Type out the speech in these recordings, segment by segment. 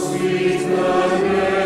Sweet the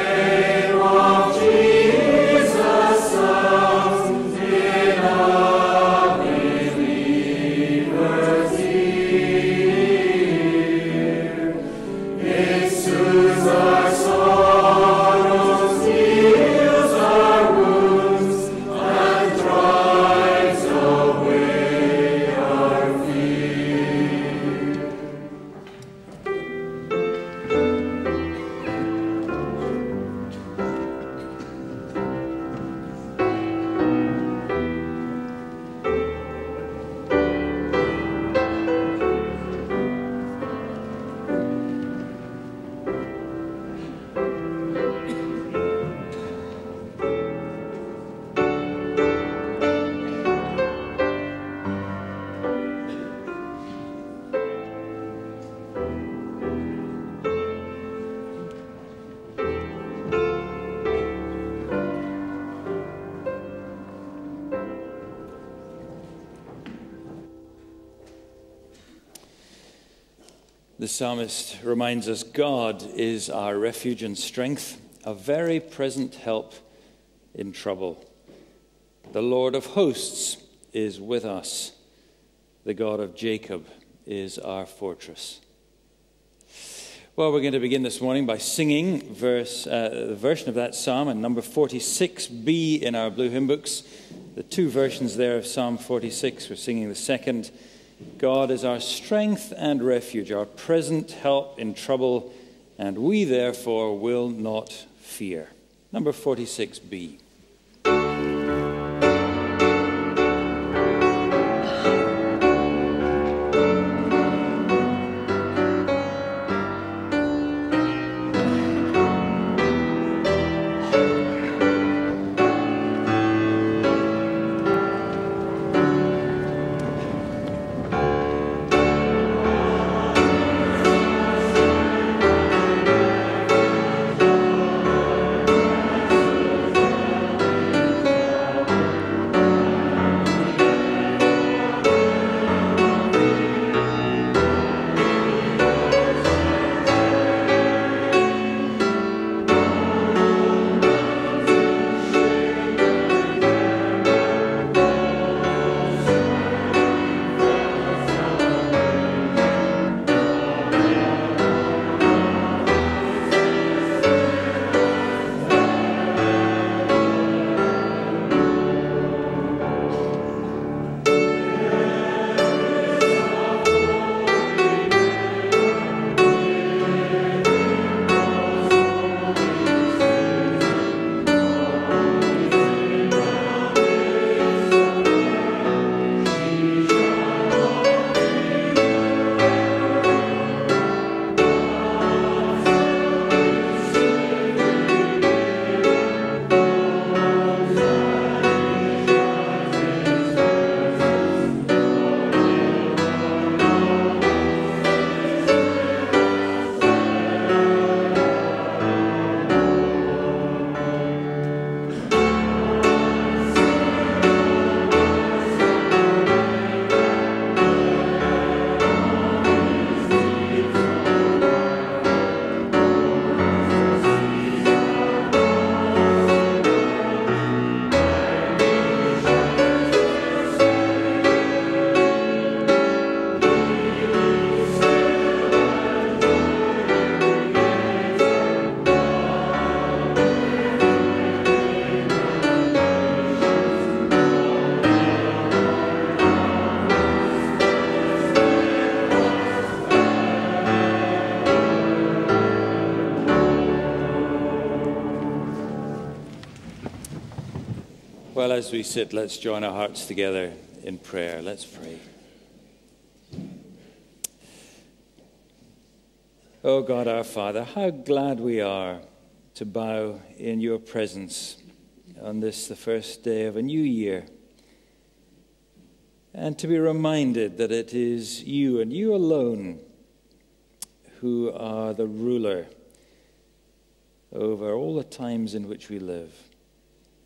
psalmist reminds us God is our refuge and strength, a very present help in trouble. The Lord of hosts is with us. The God of Jacob is our fortress. Well, we're going to begin this morning by singing verse, uh, the version of that psalm and number 46b in our blue hymn books. The two versions there of Psalm 46. We're singing the second God is our strength and refuge, our present help in trouble, and we therefore will not fear. Number 46b. Well, as we sit, let's join our hearts together in prayer. Let's pray. Oh God, our Father, how glad we are to bow in your presence on this, the first day of a new year, and to be reminded that it is you and you alone who are the ruler over all the times in which we live.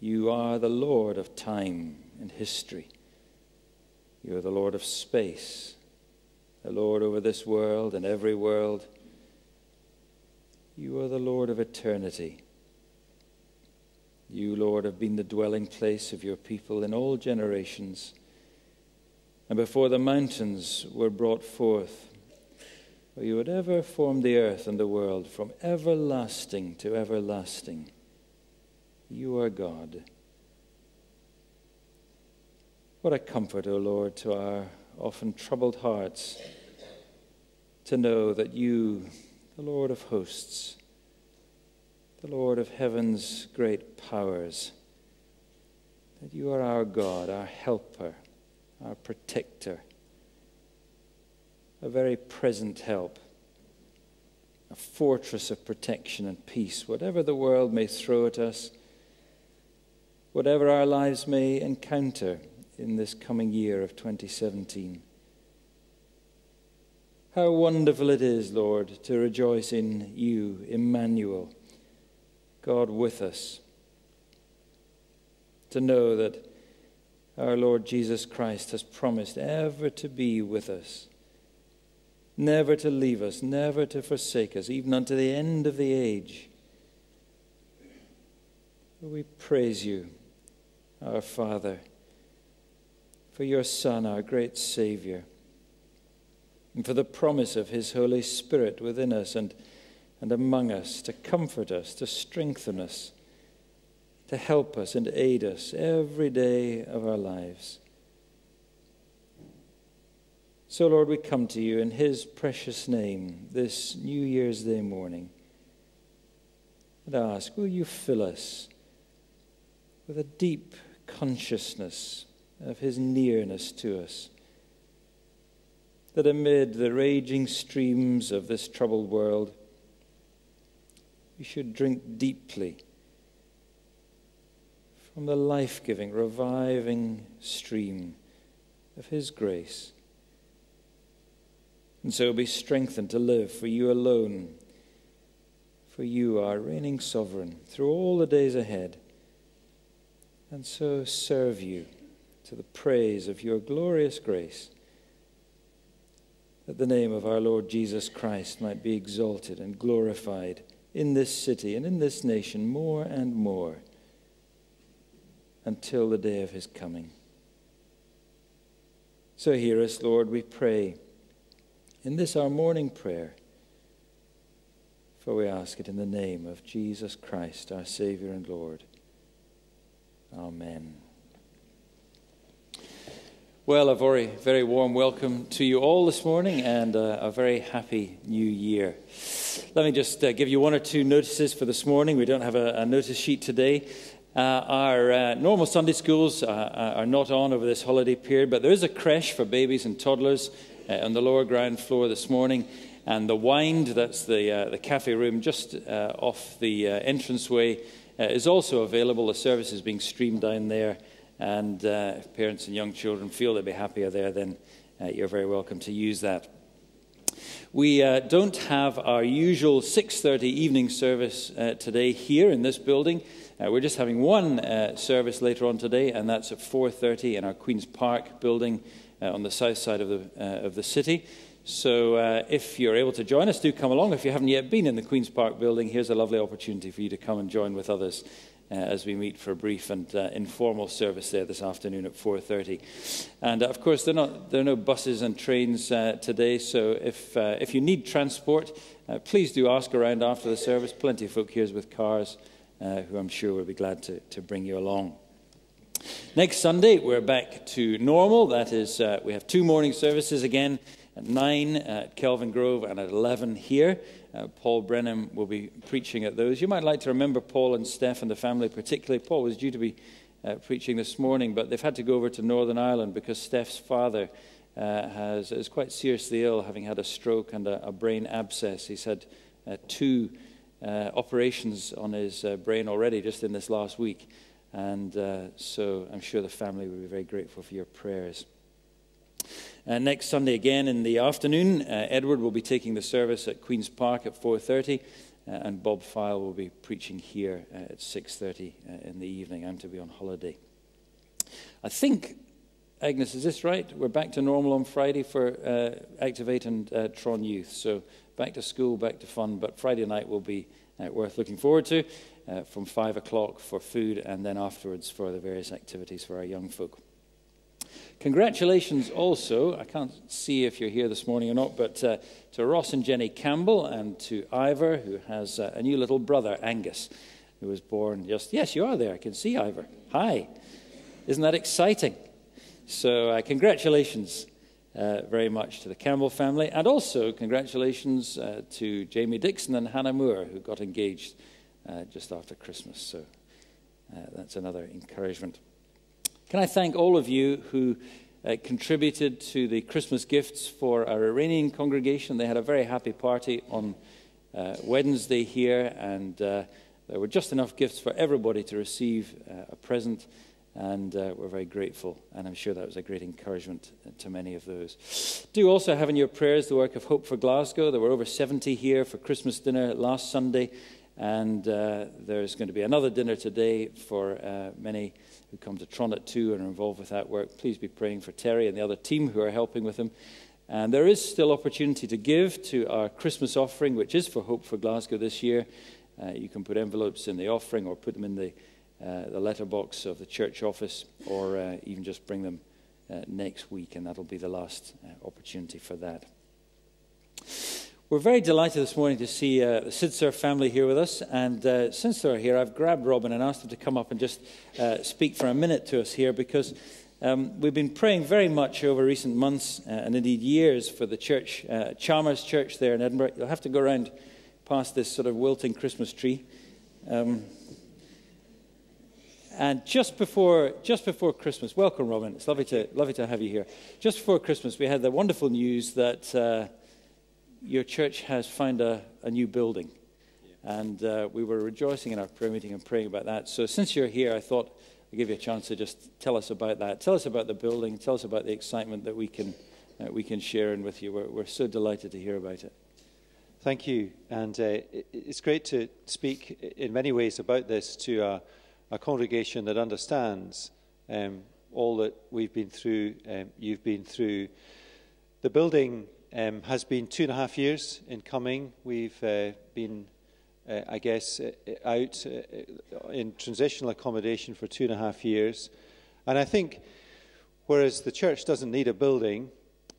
You are the Lord of time and history. You are the Lord of space, the Lord over this world and every world. You are the Lord of eternity. You, Lord, have been the dwelling place of your people in all generations. And before the mountains were brought forth, for you had ever formed the earth and the world from everlasting to everlasting. You are God. What a comfort, O Lord, to our often troubled hearts to know that you, the Lord of hosts, the Lord of heaven's great powers, that you are our God, our helper, our protector, a very present help, a fortress of protection and peace, whatever the world may throw at us, whatever our lives may encounter in this coming year of 2017. How wonderful it is, Lord, to rejoice in you, Emmanuel, God with us. To know that our Lord Jesus Christ has promised ever to be with us, never to leave us, never to forsake us, even unto the end of the age. We praise you, our Father, for your Son, our great Savior, and for the promise of his Holy Spirit within us and and among us to comfort us, to strengthen us, to help us and aid us every day of our lives. So, Lord, we come to you in His precious name this New Year's Day morning and ask, will you fill us with a deep consciousness of His nearness to us? That amid the raging streams of this troubled world, we should drink deeply from the life giving, reviving stream of His grace. And so be strengthened to live for you alone, for you are reigning sovereign through all the days ahead, and so serve you to the praise of your glorious grace, that the name of our Lord Jesus Christ might be exalted and glorified in this city and in this nation more and more until the day of his coming. So hear us, Lord, we pray in this our morning prayer. For we ask it in the name of Jesus Christ, our Savior and Lord. Amen. Well, a very, very warm welcome to you all this morning and uh, a very happy new year. Let me just uh, give you one or two notices for this morning. We don't have a, a notice sheet today. Uh, our uh, normal Sunday schools uh, are not on over this holiday period, but there is a creche for babies and toddlers on the lower ground floor this morning. And the Wind, that's the, the cafe room just off the entranceway, is also available. The service is being streamed down there. And uh, if parents and young children feel they'd be happier there, then uh, you're very welcome to use that. We uh, don't have our usual 6:30 evening service uh, today here in this building. Uh, we're just having one uh, service later on today, and that's at 4:30 in our Queens Park building on the south side of the of the city. So if you're able to join us, do come along. If you haven't yet been in the Queens Park building, here's a lovely opportunity for you to come and join with others uh, as we meet for a brief and uh, informal service there this afternoon at 4.30. And uh, of course, there are, not, there are no buses and trains uh, today, so if, uh, if you need transport, uh, please do ask around after the service. Plenty of folk here with cars who I'm sure will be glad to, to bring you along. Next Sunday, we're back to normal. That is, we have two morning services again at 9 at Kelvin Grove and at 11 here. Uh, Paul Brennan will be preaching at those. You might like to remember Paul and Steph and the family, particularly. Paul was due to be uh, preaching this morning, but they've had to go over to Northern Ireland because Steph's father uh, has, is quite seriously ill, having had a stroke and a, a brain abscess. He's had uh, two uh, operations on his uh, brain already just in this last week. And so I'm sure the family will be very grateful for your prayers. Uh, next Sunday again in the afternoon, uh, Edward will be taking the service at Queen's Park at 4.30, uh, and Bob Fyall will be preaching here uh, at 6.30 uh, in the evening. I'm to be on holiday. I think Agnes, is this right? We're back to normal on Friday for uh, Activate and Tron Youth. So back to school, back to fun, but Friday night will be worth looking forward to from 5 o'clock for food and then afterwards for the various activities for our young folk. Congratulations also, I can't see if you're here this morning or not, but uh, to Ross and Jenny Campbell and to Ivor, who has uh, a new little brother, Angus, who was born just, yes, you are there, I can see Ivor. Hi. Isn't that exciting? So, uh, congratulations uh, very much to the Campbell family, and also congratulations uh, to Jamie Dixon and Hannah Moore, who got engaged uh, just after Christmas. So, that's another encouragement. Can I thank all of you who uh, contributed to the Christmas gifts for our Iranian congregation? They had a very happy party on Wednesday here, and there were just enough gifts for everybody to receive a present and uh, we're very grateful. And I'm sure that was a great encouragement to many of those. Do also have in your prayers the work of Hope for Glasgow. There were over 70 here for Christmas dinner last Sunday, and uh, there's going to be another dinner today for uh, many who come to Tron at 2 and are involved with that work. Please be praying for Terry and the other team who are helping with him. And there is still opportunity to give to our Christmas offering, which is for Hope for Glasgow this year. Uh, you can put envelopes in the offering or put them in the uh, the letterbox of the church office, or uh, even just bring them uh, next week, and that'll be the last uh, opportunity for that. We're very delighted this morning to see uh, the Sydserff family here with us, and uh, since they're here, I've grabbed Robin and asked him to come up and just speak for a minute to us here because. Um, we've been praying very much over recent months and indeed years for the church, Chalmers Church there in Edinburgh. You'll have to go around past this sort of wilting Christmas tree. Um, and just before, just before Christmas, welcome, Robin. It's lovely to, lovely to have you here. Just before Christmas, we had the wonderful news that uh, your church has found a, a new building. Yeah. And uh, we were rejoicing in our prayer meeting and praying about that. So since you're here, I thought I'd give you a chance to just tell us about that. Tell us about the building. Tell us about the excitement that we can, uh, we can share in with you. We're, we're so delighted to hear about it. Thank you. And uh, it's great to speak in many ways about this to our a congregation that understands um, all that we've been through, um, you've been through. The building um, has been two and a half years in coming. We've uh, been, uh, I guess, uh, out uh, in transitional accommodation for two and a half years. And I think, whereas the church doesn't need a building,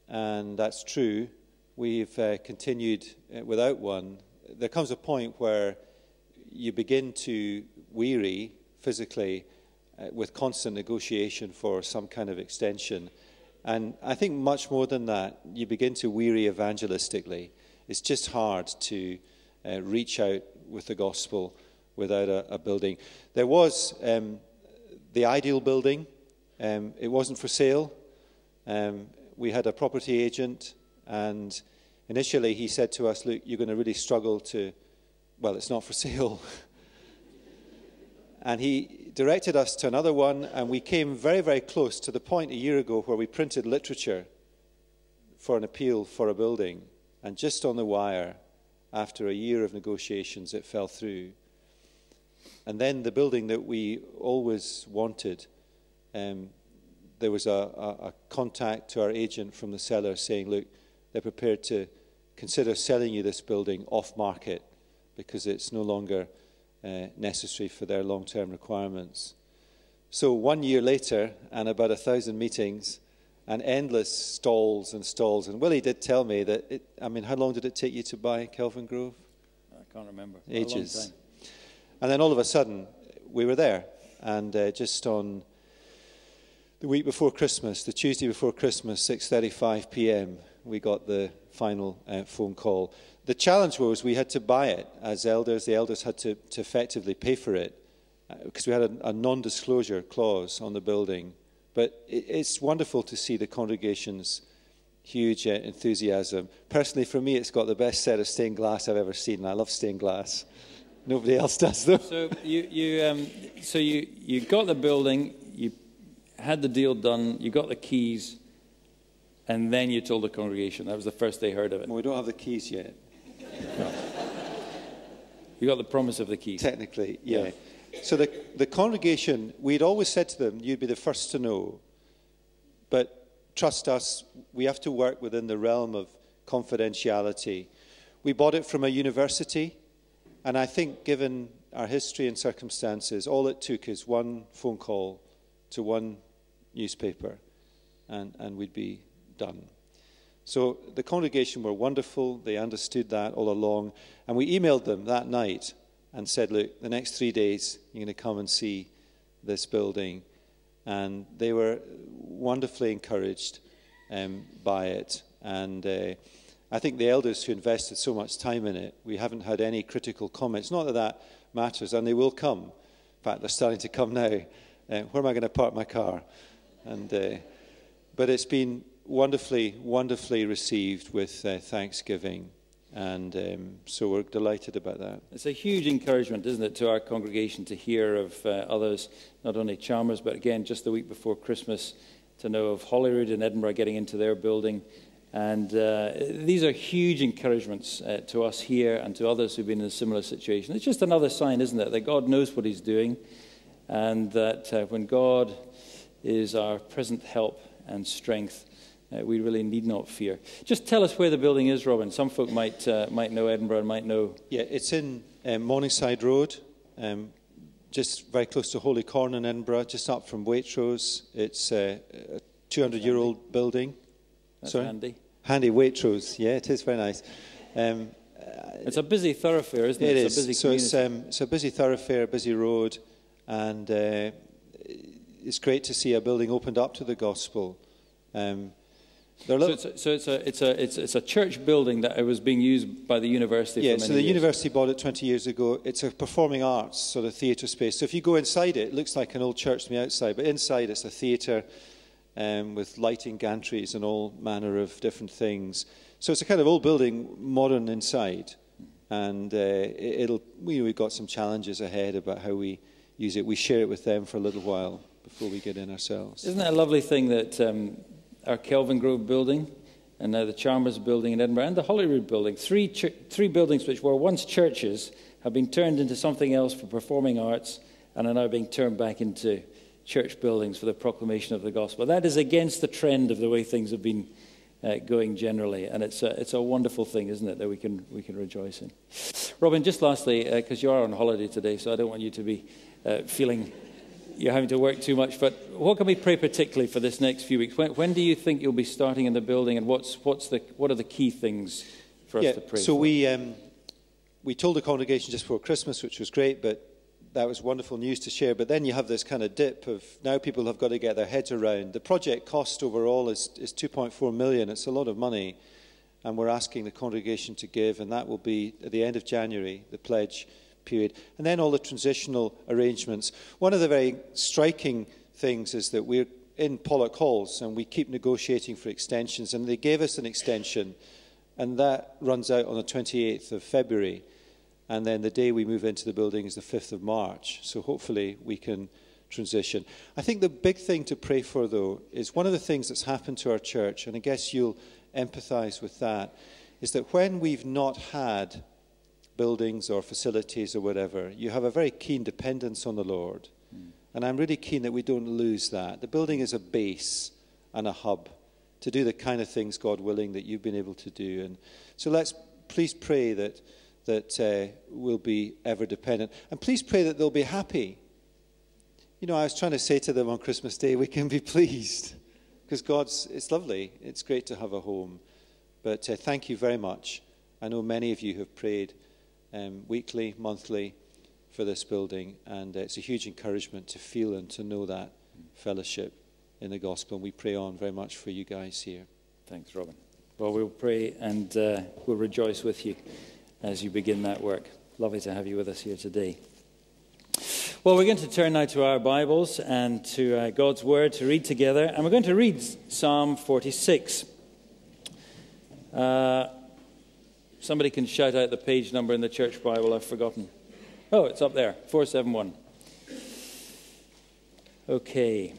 and that's true, we've uh, continued uh, without one. There comes a point where you begin to weary physically uh, with constant negotiation for some kind of extension. And I think much more than that, you begin to weary evangelistically. It's just hard to uh, reach out with the gospel without a, a building. There was um, the ideal building, um, it wasn't for sale. Um, we had a property agent, and initially he said to us, Look, you're going to really struggle to, well, it's not for sale. And he directed us to another one, and we came very, very close to the point a year ago where we printed literature for an appeal for a building. And just on the wire, after a year of negotiations, it fell through. And then the building that we always wanted, um, there was a, a, a contact to our agent from the seller saying, look, they're prepared to consider selling you this building off market because it's no longer uh, necessary for their long term requirements. So, one year later, and about a thousand meetings, and endless stalls and stalls. And Willie did tell me that, it, I mean, how long did it take you to buy Kelvingrove? I can't remember. Ages. And then all of a sudden, we were there. And uh, just on the week before Christmas, the Tuesday before Christmas, 6.35 p.m., we got the final uh, phone call. The challenge was we had to buy it as elders. The elders had to, to effectively pay for it because uh, we had a, a non disclosure clause on the building. But it, it's wonderful to see the congregation's huge uh, enthusiasm. Personally, for me, it's got the best set of stained glass I've ever seen. I love stained glass. Nobody else does, though. So you, you, um, so you, you got the building, you had the deal done, you got the keys, and then you told the congregation. That was the first they heard of it. Well, we don't have the keys yet. You got the promise of the keys. Technically, yeah. yeah. So the, the congregation, we'd always said to them, you'd be the first to know. but trust us, we have to work within the realm of confidentiality. We bought it from a university, and I think, given our history and circumstances, all it took is one phone call to one newspaper, and, and we'd be done. So the congregation were wonderful. They understood that all along. And we emailed them that night and said, Look, the next three days, you're going to come and see this building. And they were wonderfully encouraged um, by it. And uh, I think the elders who invested so much time in it, we haven't had any critical comments. Not that that matters, and they will come. In fact, they're starting to come now. Uh, where am I going to park my car? And, uh, but it's been wonderfully, wonderfully received with uh, thanksgiving. And um, so we're delighted about that. It's a huge encouragement, isn't it, to our congregation to hear of uh, others, not only Chalmers, but again, just the week before Christmas, to know of Holyrood in Edinburgh getting into their building. And uh, these are huge encouragements uh, to us here and to others who've been in a similar situation. It's just another sign, isn't it, that God knows what He's doing, and that uh, when God is our present help and strength, uh, we really need not fear. Just tell us where the building is, Robin. Some folk might, uh, might know Edinburgh and might know. Yeah, it's in um, Morningside Road, um, just very close to Holy Corner in Edinburgh, just up from Waitrose. It's uh, a 200 year old building. That's Sorry? handy. Handy Waitrose, yeah, it is very nice. Um, It's a busy thoroughfare, isn't it? it it's is. a busy so it's, community. um, it's a busy thoroughfare, busy road, and uh, it's great to see a building opened up to the gospel. Um, so, it's a, so it's a it's a it's, it's a church building that was being used by the university yeah, for many so the years. university bought it 20 years ago. It's a performing arts sort of theatre space. So if you go inside it, it looks like an old church from the outside, but inside it's a theatre um, with lighting gantries and all manner of different things. So it's a kind of old building, modern inside, and uh, it, it'll we, we've got some challenges ahead about how we use it. We share it with them for a little while before we get in ourselves. Isn't that a lovely thing that um, our Kelvin Grove building and now the Chalmers building in Edinburgh and the Holyrood building, three, three buildings which were once churches, have been turned into something else for performing arts and are now being turned back into church buildings for the proclamation of the gospel. That is against the trend of the way things have been uh, going generally, and it's a, it's a wonderful thing, isn't it, that we can, we can rejoice in. Robin, just lastly, because you are on holiday today, so I don't want you to be uh, feeling you're having to work too much. But what can we pray particularly for this next few weeks? When, when do you think you'll be starting in the building, and what's, what's the, what are the key things for us to pray so for? we um, we told the congregation just before Christmas, which was great, but that was wonderful news to share. But then you have this kind of dip of now people have got to get their heads around. The project cost overall is, is 2.4 million. It's a lot of money. And we're asking the congregation to give, and that will be at the end of January, the pledge period. And then all the transitional arrangements. One of the very striking things is that we're in Pollock Halls and we keep negotiating for extensions, and they gave us an extension, and that runs out on the 28th of February. And then the day we move into the building is the 5th of March. So hopefully we can transition. I think the big thing to pray for, though, is one of the things that's happened to our church, and I guess you'll empathize with that, is that when we've not had buildings or facilities or whatever, you have a very keen dependence on the Lord. And I'm really keen that we don't lose that. The building is a base and a hub to do the kind of things, God willing, that you've been able to do. And so let's please pray that, that uh, we'll be ever dependent. And please pray that they'll be happy. You know, I was trying to say to them on Christmas Day, we can be pleased because God's, it's lovely. It's great to have a home. But uh, thank you very much. I know many of you have prayed um, weekly, monthly for this building, and uh, it's a huge encouragement to feel and to know that fellowship in the gospel. And we pray on very much for you guys here. Thanks, Robin. Well, we'll pray and uh, we'll rejoice with you as you begin that work. Lovely to have you with us here today. Well, we're going to turn now to our Bibles and to uh, God's Word to read together, and we're going to read Psalm 46. Uh, somebody can shout out the page number in the church Bible, I've forgotten. Oh, it's up there 471. Okay.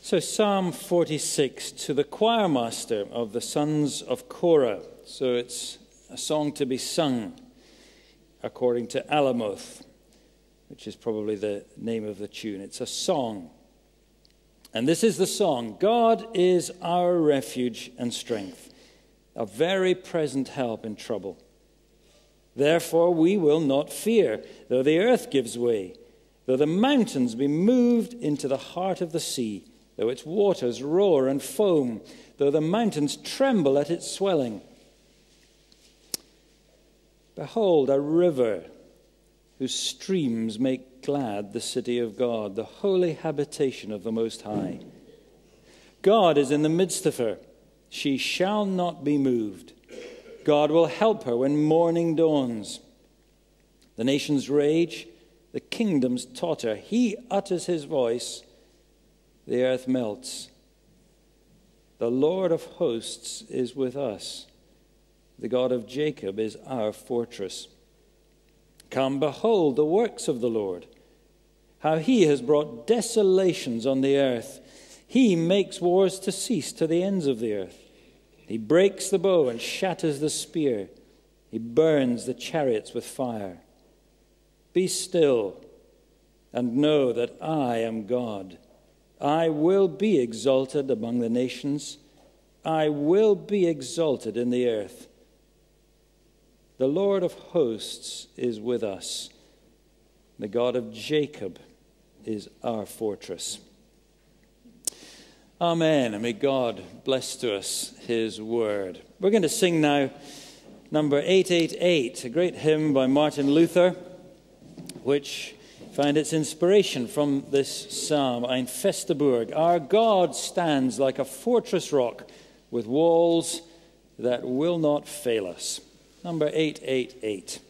So, Psalm 46 to the choir master of the sons of Korah. So, it's a song to be sung according to Alamoth. which is probably the name of the tune. It's a song. And this is the song God is our refuge and strength, a very present help in trouble. Therefore, we will not fear, though the earth gives way, though the mountains be moved into the heart of the sea, though its waters roar and foam, though the mountains tremble at its swelling. Behold, a river whose streams make glad the city of God, the holy habitation of the Most High. God is in the midst of her. She shall not be moved. God will help her when morning dawns. The nations rage, the kingdoms totter. He utters his voice, the earth melts. The Lord of hosts is with us. The God of Jacob is our fortress. Come, behold the works of the Lord, how he has brought desolations on the earth. He makes wars to cease to the ends of the earth. He breaks the bow and shatters the spear. He burns the chariots with fire. Be still and know that I am God. I will be exalted among the nations. I will be exalted in the earth. The Lord of hosts is with us. The God of Jacob is our fortress. Amen. And may God bless to us his word. We're going to sing now number 888, a great hymn by Martin Luther, which find its inspiration from this psalm Ein feste Burg. Our God stands like a fortress rock with walls that will not fail us. Number 888.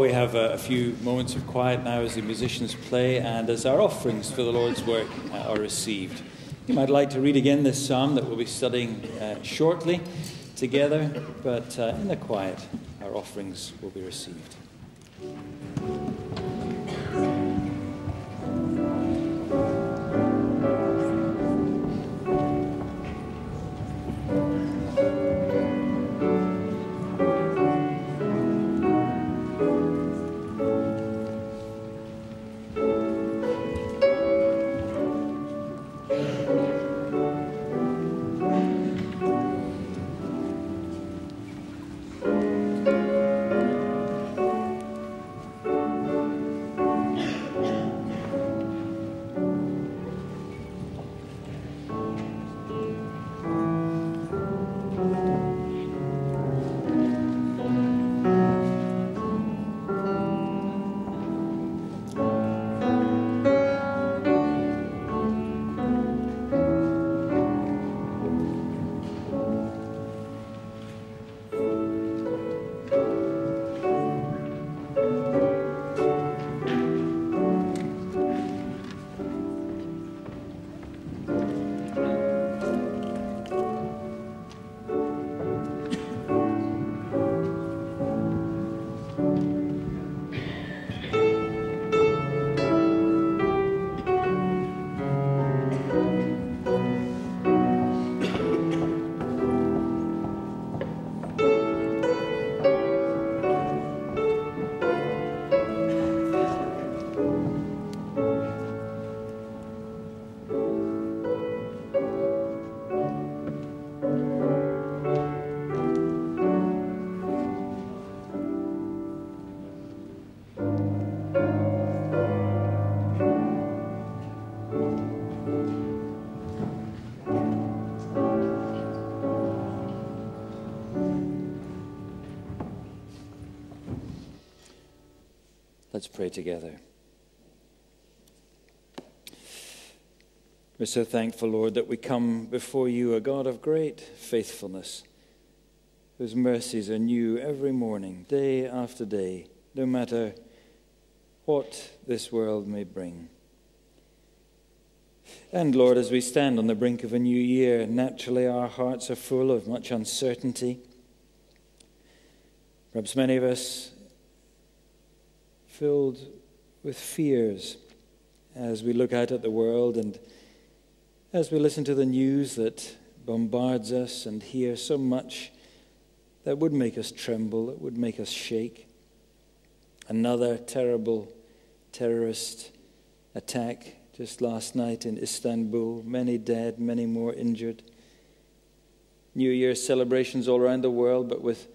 We have a, a few moments of quiet now as the musicians play and as our offerings for the Lord's work uh, are received, you might like to read again this psalm that we'll be studying uh, shortly together, but uh, in the quiet, our offerings will be received. Let's pray together. We're so thankful, Lord, that we come before you, a God of great faithfulness, whose mercies are new every morning, day after day, no matter what this world may bring. And Lord, as we stand on the brink of a new year, naturally our hearts are full of much uncertainty. Perhaps many of us filled with fears as we look out at the world and as we listen to the news that bombards us and hear so much that would make us tremble, that would make us shake. Another terrible terrorist attack just last night in Istanbul, many dead, many more injured. New Year's celebrations all around the world, but with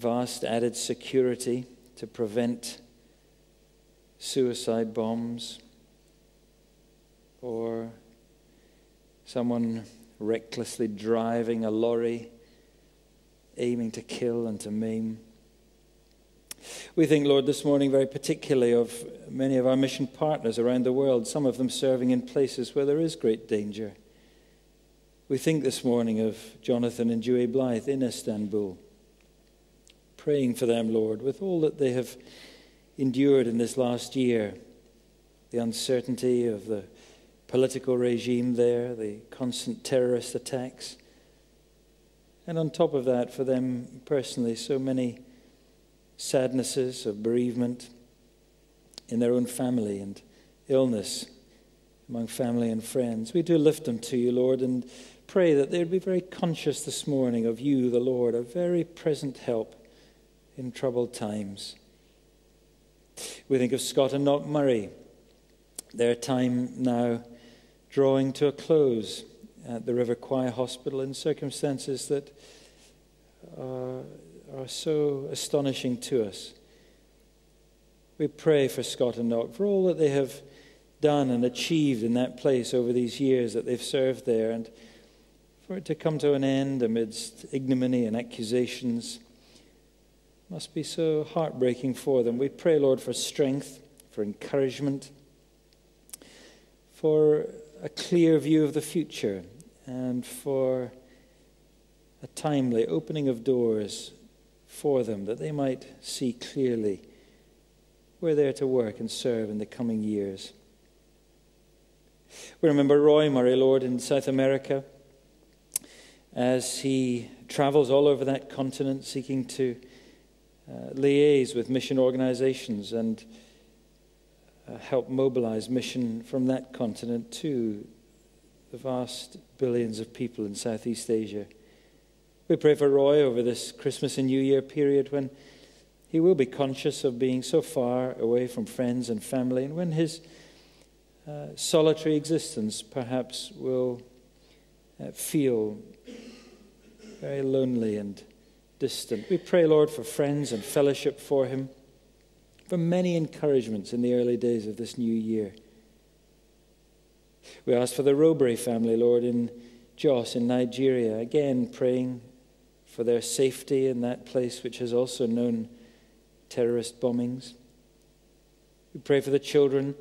vast added security to prevent suicide bombs or someone recklessly driving a lorry, aiming to kill and to maim. We think, Lord, this morning very particularly of many of our mission partners around the world, some of them serving in places where there is great danger. We think this morning of Jonathan and Dewey Blythe in Istanbul, praying for them, Lord, with all that they have endured in this last year the uncertainty of the political regime there, the constant terrorist attacks. And on top of that, for them personally, so many sadnesses of bereavement in their own family and illness among family and friends. We do lift them to you, Lord, and pray that they'd be very conscious this morning of you, the Lord, a very present help in troubled times. We think of Scott and Nok Murray, their time now drawing to a close at the River Kwai Hospital in circumstances that are, are so astonishing to us. We pray for Scott and Nok, for all that they have done and achieved in that place over these years that they've served there, and for it to come to an end amidst ignominy and accusations must be so heartbreaking for them. We pray, Lord, for strength, for encouragement, for a clear view of the future, and for a timely opening of doors for them that they might see clearly who are there to work and serve in the coming years. We remember Roy Murray, Lord, in South America as he travels all over that continent seeking to uh, liaise with mission organizations and uh, help mobilize mission from that continent to the vast billions of people in Southeast Asia. We pray for Roy over this Christmas and New Year period when he will be conscious of being so far away from friends and family, and when his uh, solitary existence perhaps will uh, feel very lonely and distant. We pray, Lord, for friends and fellowship for him, for many encouragements in the early days of this new year. We ask for the Robury family, Lord, in Jos in Nigeria, again praying for their safety in that place which has also known terrorist bombings. We pray for the children,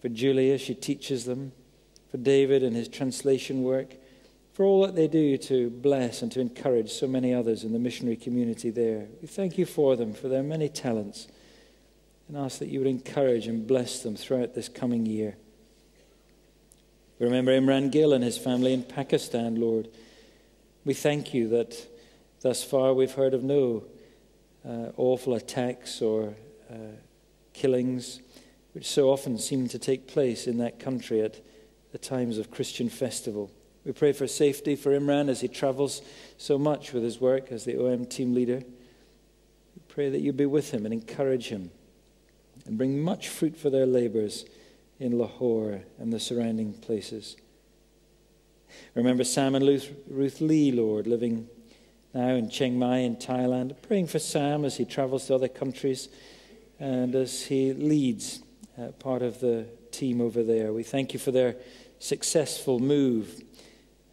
for Julia, she teaches them, for David and his translation work for all that they do to bless and to encourage so many others in the missionary community there. We thank you for them, for their many talents, and ask that you would encourage and bless them throughout this coming year. We remember Imran Gill and his family in Pakistan, Lord. We thank you that thus far we've heard of no uh, awful attacks or uh, killings, which so often seem to take place in that country at the times of Christian festival. We pray for safety for Imran as he travels so much with his work as the OM team leader. We pray that you be with him and encourage him and bring much fruit for their labors in Lahore and the surrounding places. Remember Sam and Ruth, Ruth Lee, Lord, living now in Chiang Mai in Thailand. Praying for Sam as he travels to other countries and as he leads uh, part of the team over there. We thank you for their successful move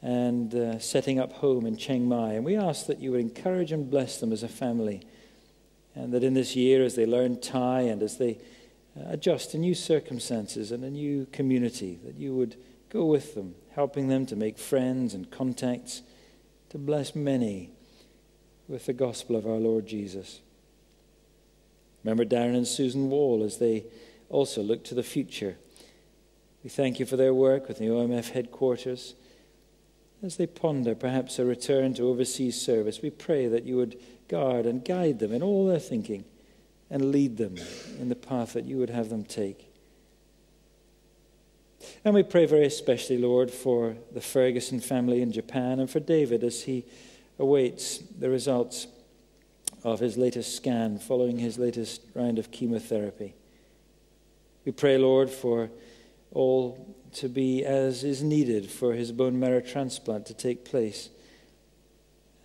and uh, setting up home in Chiang Mai. And we ask that you would encourage and bless them as a family. And that in this year, as they learn Thai and as they uh, adjust to new circumstances and a new community, that you would go with them, helping them to make friends and contacts, to bless many with the gospel of our Lord Jesus. Remember Darren and Susan Wall as they also look to the future. We thank you for their work with the OMF headquarters as they ponder perhaps a return to overseas service, we pray that you would guard and guide them in all their thinking and lead them in the path that you would have them take. And we pray very especially, Lord, for the Ferguson family in Japan and for David as he awaits the results of his latest scan following his latest round of chemotherapy. We pray, Lord, for all to be as is needed for his bone marrow transplant to take place,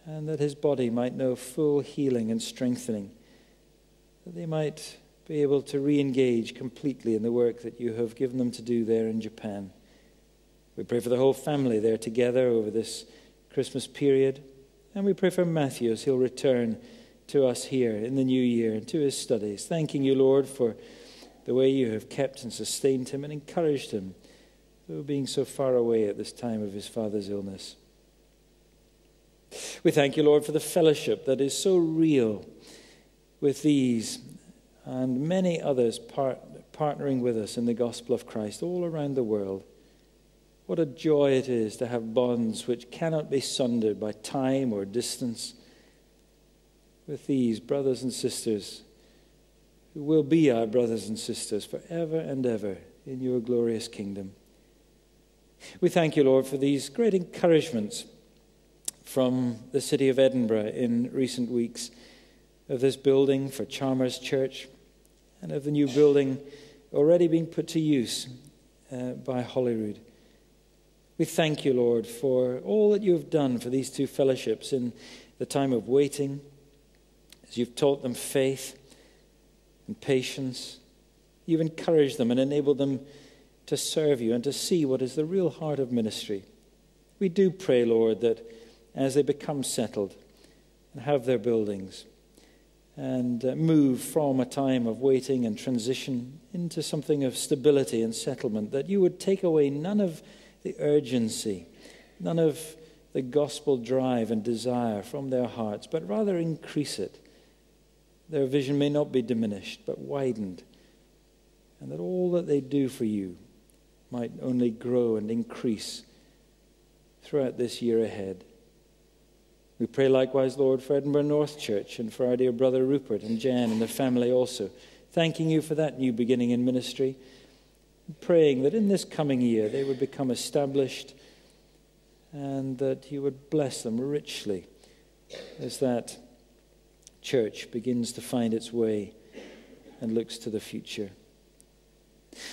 and that his body might know full healing and strengthening, that they might be able to re engage completely in the work that you have given them to do there in Japan. We pray for the whole family there together over this Christmas period, and we pray for Matthew as he'll return to us here in the new year and to his studies. Thanking you, Lord, for the way you have kept and sustained him and encouraged him being so far away at this time of his father's illness. We thank you, Lord, for the fellowship that is so real with these and many others part, partnering with us in the gospel of Christ all around the world. What a joy it is to have bonds which cannot be sundered by time or distance with these brothers and sisters who will be our brothers and sisters forever and ever in your glorious kingdom. We thank you, Lord, for these great encouragements from the city of Edinburgh in recent weeks of this building for Chalmers Church and of the new building already being put to use uh, by Holyrood. We thank you, Lord, for all that you have done for these two fellowships in the time of waiting, as you've taught them faith and patience. You've encouraged them and enabled them to serve you and to see what is the real heart of ministry. We do pray, Lord, that as they become settled and have their buildings and uh, move from a time of waiting and transition into something of stability and settlement, that you would take away none of the urgency, none of the gospel drive and desire from their hearts, but rather increase it. Their vision may not be diminished, but widened and that all that they do for you might only grow and increase throughout this year ahead. We pray likewise, Lord, for Edinburgh North Church and for our dear brother Rupert and Jan and their family also, thanking you for that new beginning in ministry, praying that in this coming year they would become established and that you would bless them richly as that church begins to find its way and looks to the future.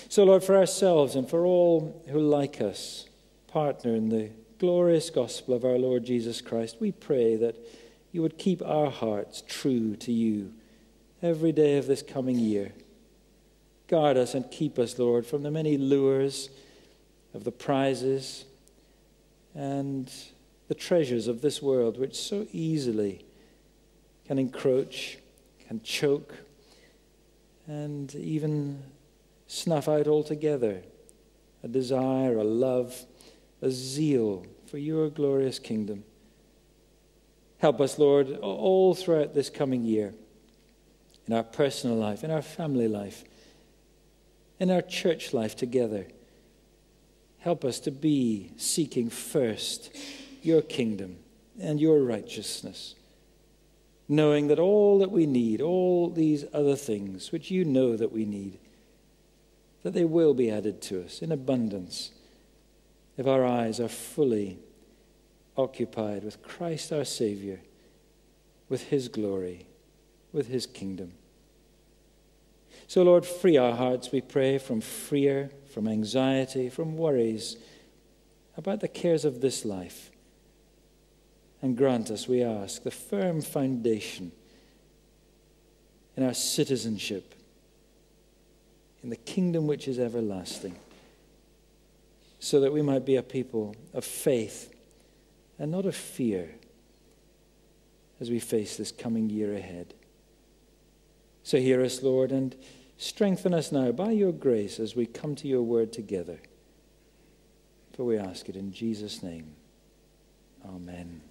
So, Lord, for ourselves and for all who, like us, partner in the glorious gospel of our Lord Jesus Christ, we pray that you would keep our hearts true to you every day of this coming year. Guard us and keep us, Lord, from the many lures of the prizes and the treasures of this world, which so easily can encroach, can choke, and even snuff out altogether a desire, a love, a zeal for your glorious kingdom. Help us, Lord, all throughout this coming year, in our personal life, in our family life, in our church life together. Help us to be seeking first your kingdom and your righteousness, knowing that all that we need, all these other things which you know that we need, that they will be added to us in abundance if our eyes are fully occupied with Christ our Savior, with His glory, with His kingdom. So, Lord, free our hearts, we pray, from fear, from anxiety, from worries about the cares of this life. And grant us, we ask, the firm foundation in our citizenship in the kingdom which is everlasting, so that we might be a people of faith and not of fear as we face this coming year ahead. So hear us, Lord, and strengthen us now by your grace as we come to your word together. For we ask it in Jesus' name. Amen.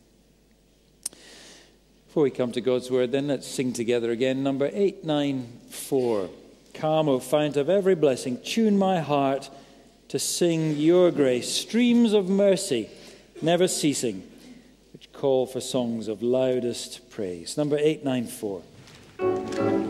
Before we come to God's word, then let's sing together again. Number 894. Come, O fount of every blessing, tune my heart to sing your grace, streams of mercy never ceasing, which call for songs of loudest praise. Number 894.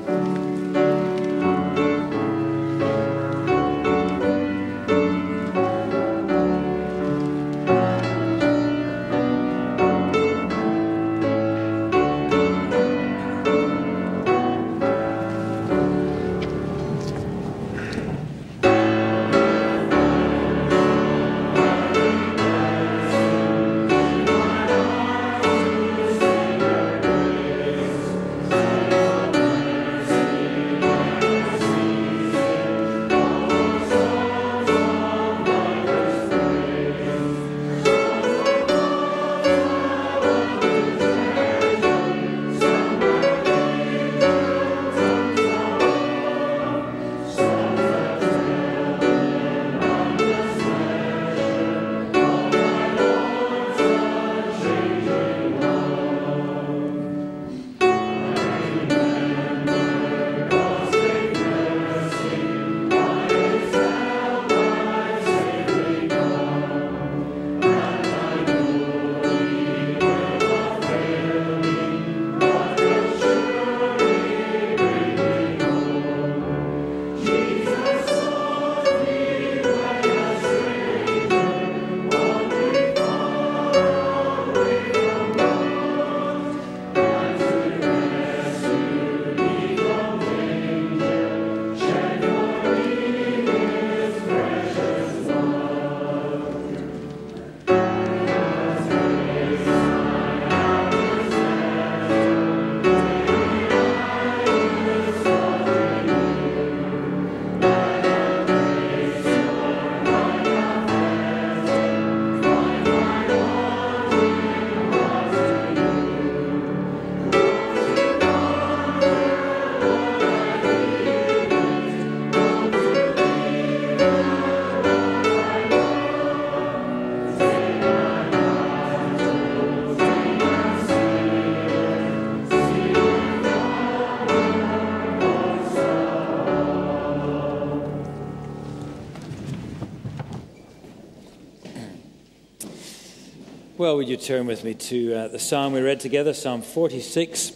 Would you turn with me to uh, the psalm we read together, Psalm 46?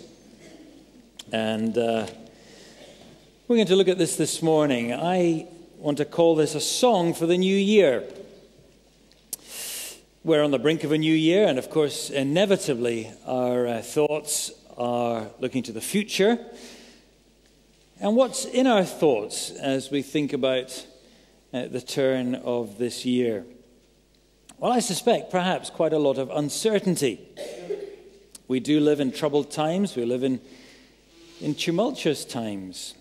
And uh, we're going to look at this this morning. I want to call this a song for the new year. We're on the brink of a new year, and of course, inevitably, our uh, thoughts are looking to the future. And what's in our thoughts as we think about uh, the turn of this year? Well, I suspect perhaps quite a lot of uncertainty. We do live in troubled times, we live in, in tumultuous times.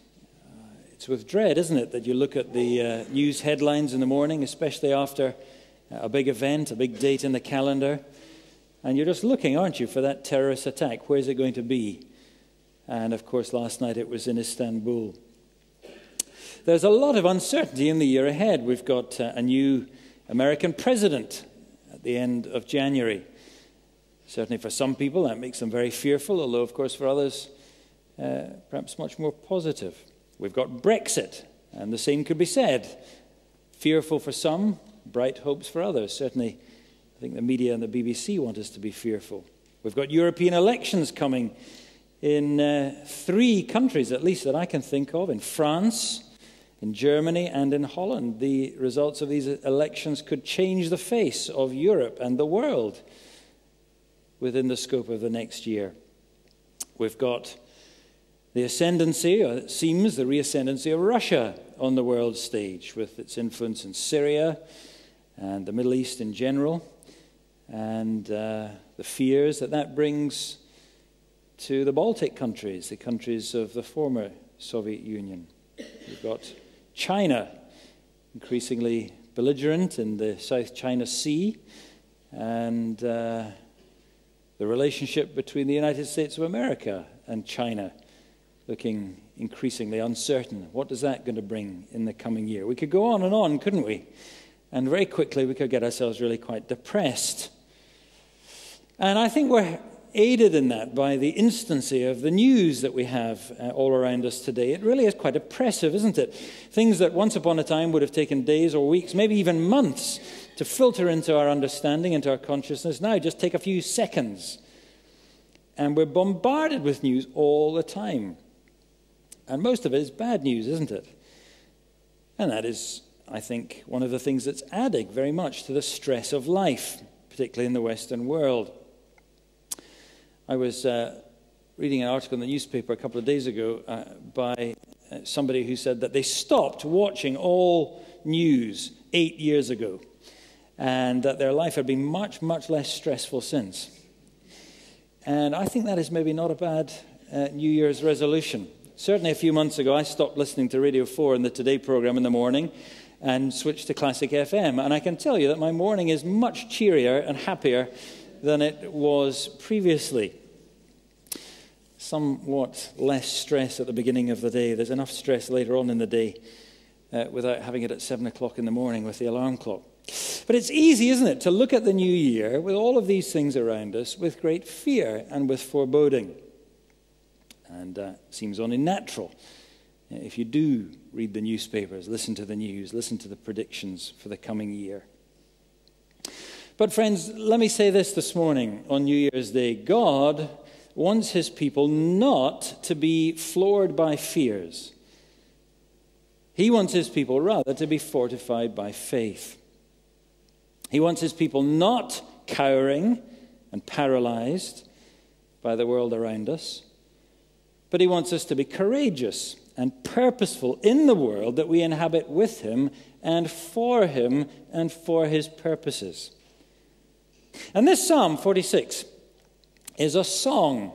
Uh, it's with dread, isn't it, that you look at the uh, news headlines in the morning, especially after a big event, a big date in the calendar, and you're just looking, aren't you, for that terrorist attack? Where's it going to be? And of course, last night it was in Istanbul. There's a lot of uncertainty in the year ahead. We've got uh, a new American president at the end of January. Certainly for some people, that makes them very fearful, although, of course, for others, uh, perhaps much more positive. We've got Brexit, and the same could be said. Fearful for some, bright hopes for others. Certainly, I think the media and the BBC want us to be fearful. We've got European elections coming in uh, three countries, at least, that I can think of in France, in Germany and in Holland, the results of these elections could change the face of Europe and the world within the scope of the next year. We've got the ascendancy, or it seems the reascendancy of Russia on the world stage with its influence in Syria and the Middle East in general, and uh, the fears that that brings to the Baltic countries, the countries of the former Soviet Union. We've got China, increasingly belligerent in the South China Sea, and uh, the relationship between the United States of America and China looking increasingly uncertain. What is that going to bring in the coming year? We could go on and on, couldn't we? And very quickly we could get ourselves really quite depressed. And I think we're aided in that by the instancy of the news that we have uh, all around us today. It really is quite oppressive, isn't it? Things that once upon a time would have taken days or weeks, maybe even months, to filter into our understanding, into our consciousness, now just take a few seconds. And we're bombarded with news all the time. And most of it is bad news, isn't it? And that is, I think, one of the things that's adding very much to the stress of life, particularly in the Western world. I was uh, reading an article in the newspaper a couple of days ago uh, by uh, somebody who said that they stopped watching all news eight years ago and that their life had been much, much less stressful since. And I think that is maybe not a bad uh, New Year's resolution. Certainly, a few months ago, I stopped listening to Radio 4 and the Today program in the morning and switched to Classic FM. And I can tell you that my morning is much cheerier and happier than it was previously somewhat less stress at the beginning of the day. There's enough stress later on in the day uh, without having it at 7 o'clock in the morning with the alarm clock. But it's easy, isn't it, to look at the new year with all of these things around us with great fear and with foreboding. And uh, seems only natural. Uh, if you do read the newspapers, listen to the news, listen to the predictions for the coming year. But, friends, let me say this this morning on New Year's Day God wants his people not to be floored by fears. He wants his people rather to be fortified by faith. He wants his people not cowering and paralyzed by the world around us, but he wants us to be courageous and purposeful in the world that we inhabit with him and for him and for his purposes. And this Psalm 46 is a song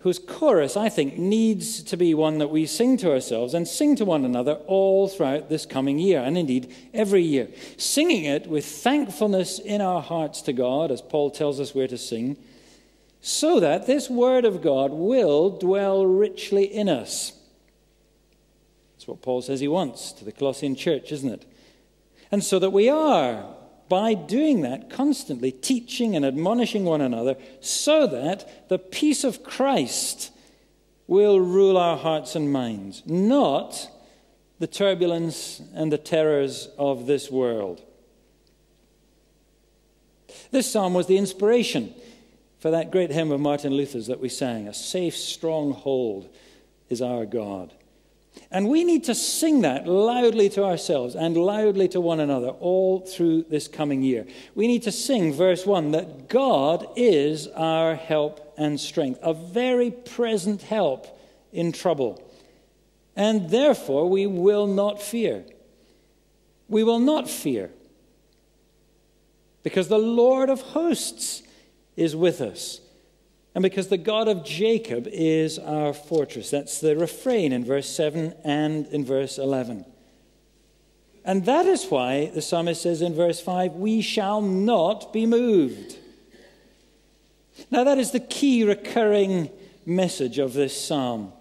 whose chorus, I think, needs to be one that we sing to ourselves and sing to one another all throughout this coming year, and indeed every year. Singing it with thankfulness in our hearts to God, as Paul tells us where to sing, so that this word of God will dwell richly in us. That's what Paul says he wants to the Colossian church, isn't it? And so that we are by doing that, constantly teaching and admonishing one another, so that the peace of Christ will rule our hearts and minds, not the turbulence and the terrors of this world. This psalm was the inspiration for that great hymn of Martin Luther's that we sang A safe stronghold is our God. And we need to sing that loudly to ourselves and loudly to one another all through this coming year. We need to sing verse 1 that God is our help and strength, a very present help in trouble. And therefore, we will not fear. We will not fear because the Lord of hosts is with us. And because the God of Jacob is our fortress. That's the refrain in verse 7 and in verse 11. And that is why the psalmist says in verse 5, We shall not be moved. Now, that is the key recurring message of this psalm.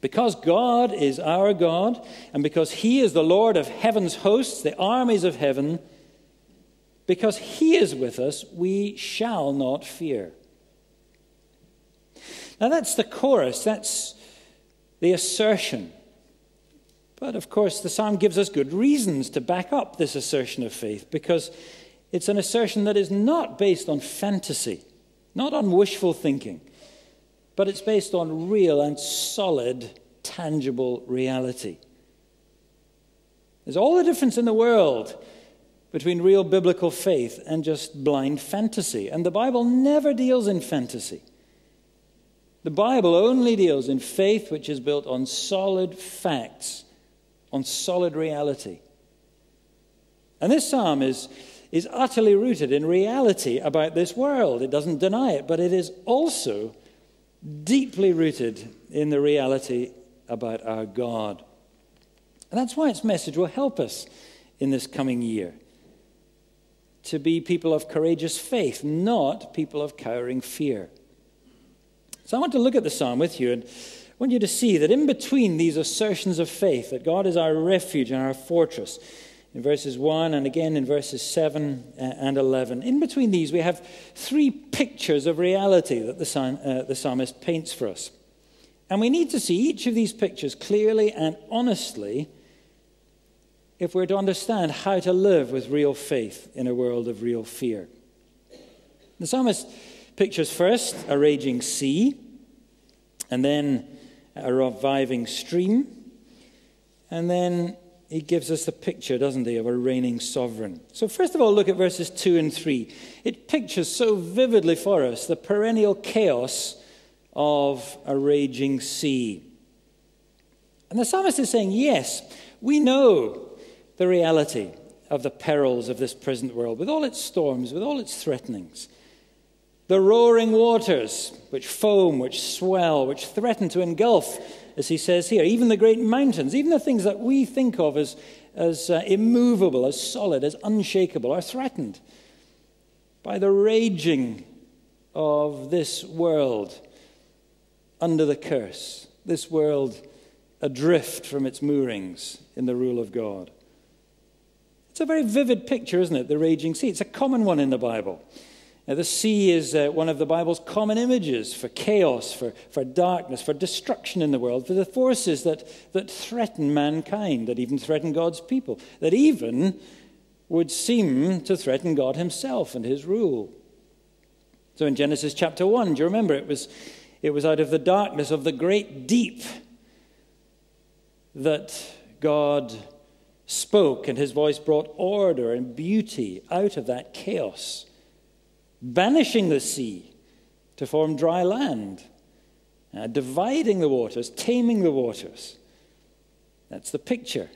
Because God is our God, and because He is the Lord of heaven's hosts, the armies of heaven, because He is with us, we shall not fear. Now, that's the chorus, that's the assertion. But of course, the psalm gives us good reasons to back up this assertion of faith because it's an assertion that is not based on fantasy, not on wishful thinking, but it's based on real and solid, tangible reality. There's all the difference in the world between real biblical faith and just blind fantasy. And the Bible never deals in fantasy. The Bible only deals in faith which is built on solid facts, on solid reality. And this psalm is, is utterly rooted in reality about this world. It doesn't deny it, but it is also deeply rooted in the reality about our God. And that's why its message will help us in this coming year to be people of courageous faith, not people of cowering fear. So I want to look at the psalm with you and I want you to see that in between these assertions of faith, that God is our refuge and our fortress, in verses 1 and again in verses 7 and 11, in between these we have three pictures of reality that the, uh, the psalmist paints for us. And we need to see each of these pictures clearly and honestly if we're to understand how to live with real faith in a world of real fear. The psalmist pictures first a raging sea, and then a reviving stream, and then he gives us the picture, doesn't he, of a reigning sovereign. So, first of all, look at verses 2 and 3. It pictures so vividly for us the perennial chaos of a raging sea. And the psalmist is saying, yes, we know the reality of the perils of this present world, with all its storms, with all its threatenings the roaring waters, which foam, which swell, which threaten to engulf, as he says here, even the great mountains, even the things that we think of as, as uh, immovable, as solid, as unshakable, are threatened by the raging of this world under the curse, this world adrift from its moorings in the rule of God. It's a very vivid picture, isn't it? The raging sea. It's a common one in the Bible. Now, the sea is uh, one of the Bible's common images for chaos, for, for darkness, for destruction in the world, for the forces that, that threaten mankind, that even threaten God's people, that even would seem to threaten God himself and his rule. So in Genesis chapter 1, do you remember? It was, it was out of the darkness of the great deep that God spoke, and his voice brought order and beauty out of that chaos banishing the sea to form dry land, uh, dividing the waters, taming the waters. That's the picture.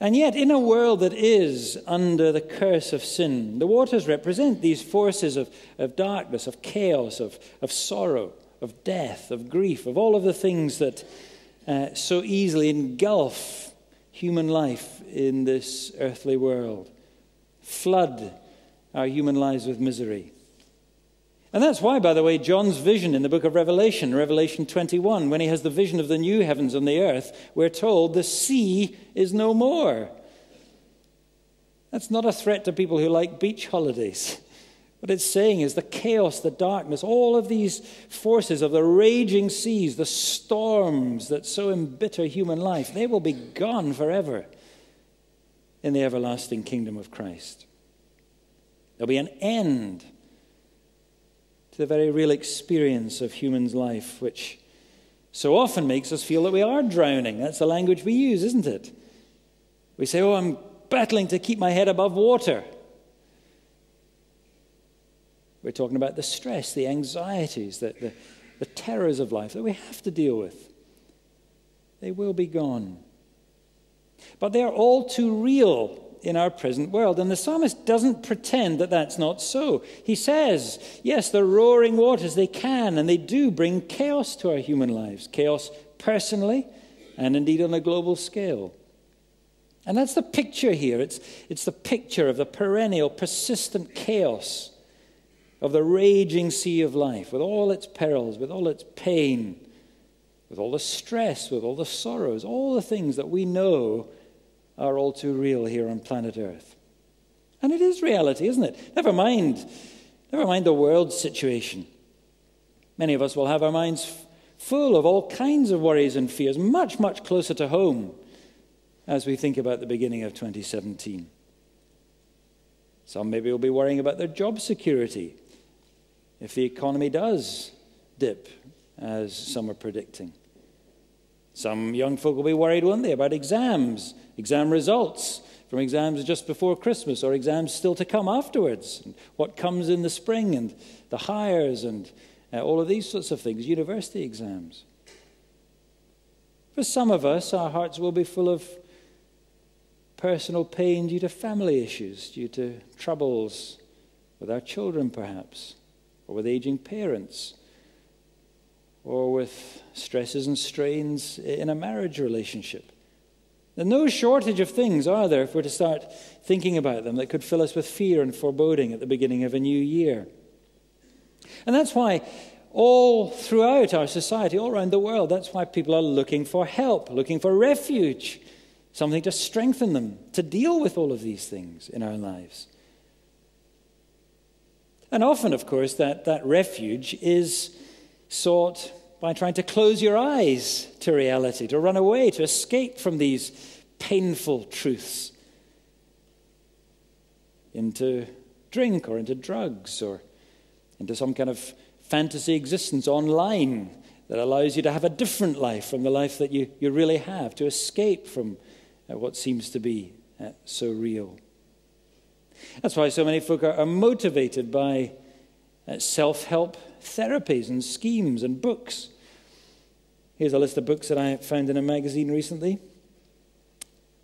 And yet, in a world that is under the curse of sin, the waters represent these forces of, of darkness, of chaos, of, of sorrow, of death, of grief, of all of the things that uh, so easily engulf human life in this earthly world. Flood our human lives with misery. And that's why, by the way, John's vision in the book of Revelation, Revelation 21, when he has the vision of the new heavens and the earth, we're told the sea is no more. That's not a threat to people who like beach holidays. What it's saying is the chaos, the darkness, all of these forces of the raging seas, the storms that so embitter human life, they will be gone forever in the everlasting kingdom of Christ. There'll be an end to the very real experience of human's life, which so often makes us feel that we are drowning. That's the language we use, isn't it? We say, Oh, I'm battling to keep my head above water. We're talking about the stress, the anxieties, the, the, the terrors of life that we have to deal with. They will be gone. But they are all too real in our present world. And the psalmist doesn't pretend that that's not so. He says, yes, the roaring waters, they can and they do bring chaos to our human lives chaos personally and indeed on a global scale. And that's the picture here. It's, it's the picture of the perennial, persistent chaos of the raging sea of life, with all its perils, with all its pain, with all the stress, with all the sorrows, all the things that we know are all too real here on planet Earth. And it is reality, isn't it? Never mind, never mind the world situation. Many of us will have our minds full of all kinds of worries and fears, much, much closer to home as we think about the beginning of 2017. Some maybe will be worrying about their job security if the economy does dip, as some are predicting. Some young folk will be worried, won't they, about exams, exam results from exams just before Christmas or exams still to come afterwards, and what comes in the spring, and the Highers, and uh, all of these sorts of things, university exams. For some of us, our hearts will be full of personal pain due to family issues, due to troubles with our children, perhaps, or with aging parents or with stresses and strains in a marriage relationship. There's no shortage of things, are there, if we're to start thinking about them, that could fill us with fear and foreboding at the beginning of a new year. And that's why all throughout our society, all around the world, that's why people are looking for help, looking for refuge, something to strengthen them, to deal with all of these things in our lives. And often, of course, that, that refuge is sought by trying to close your eyes to reality, to run away, to escape from these painful truths into drink or into drugs or into some kind of fantasy existence online that allows you to have a different life from the life that you, you really have, to escape from uh, what seems to be uh, so real. That's why so many folk are, are motivated by uh, self help therapies and schemes and books. Here's a list of books that I found in a magazine recently.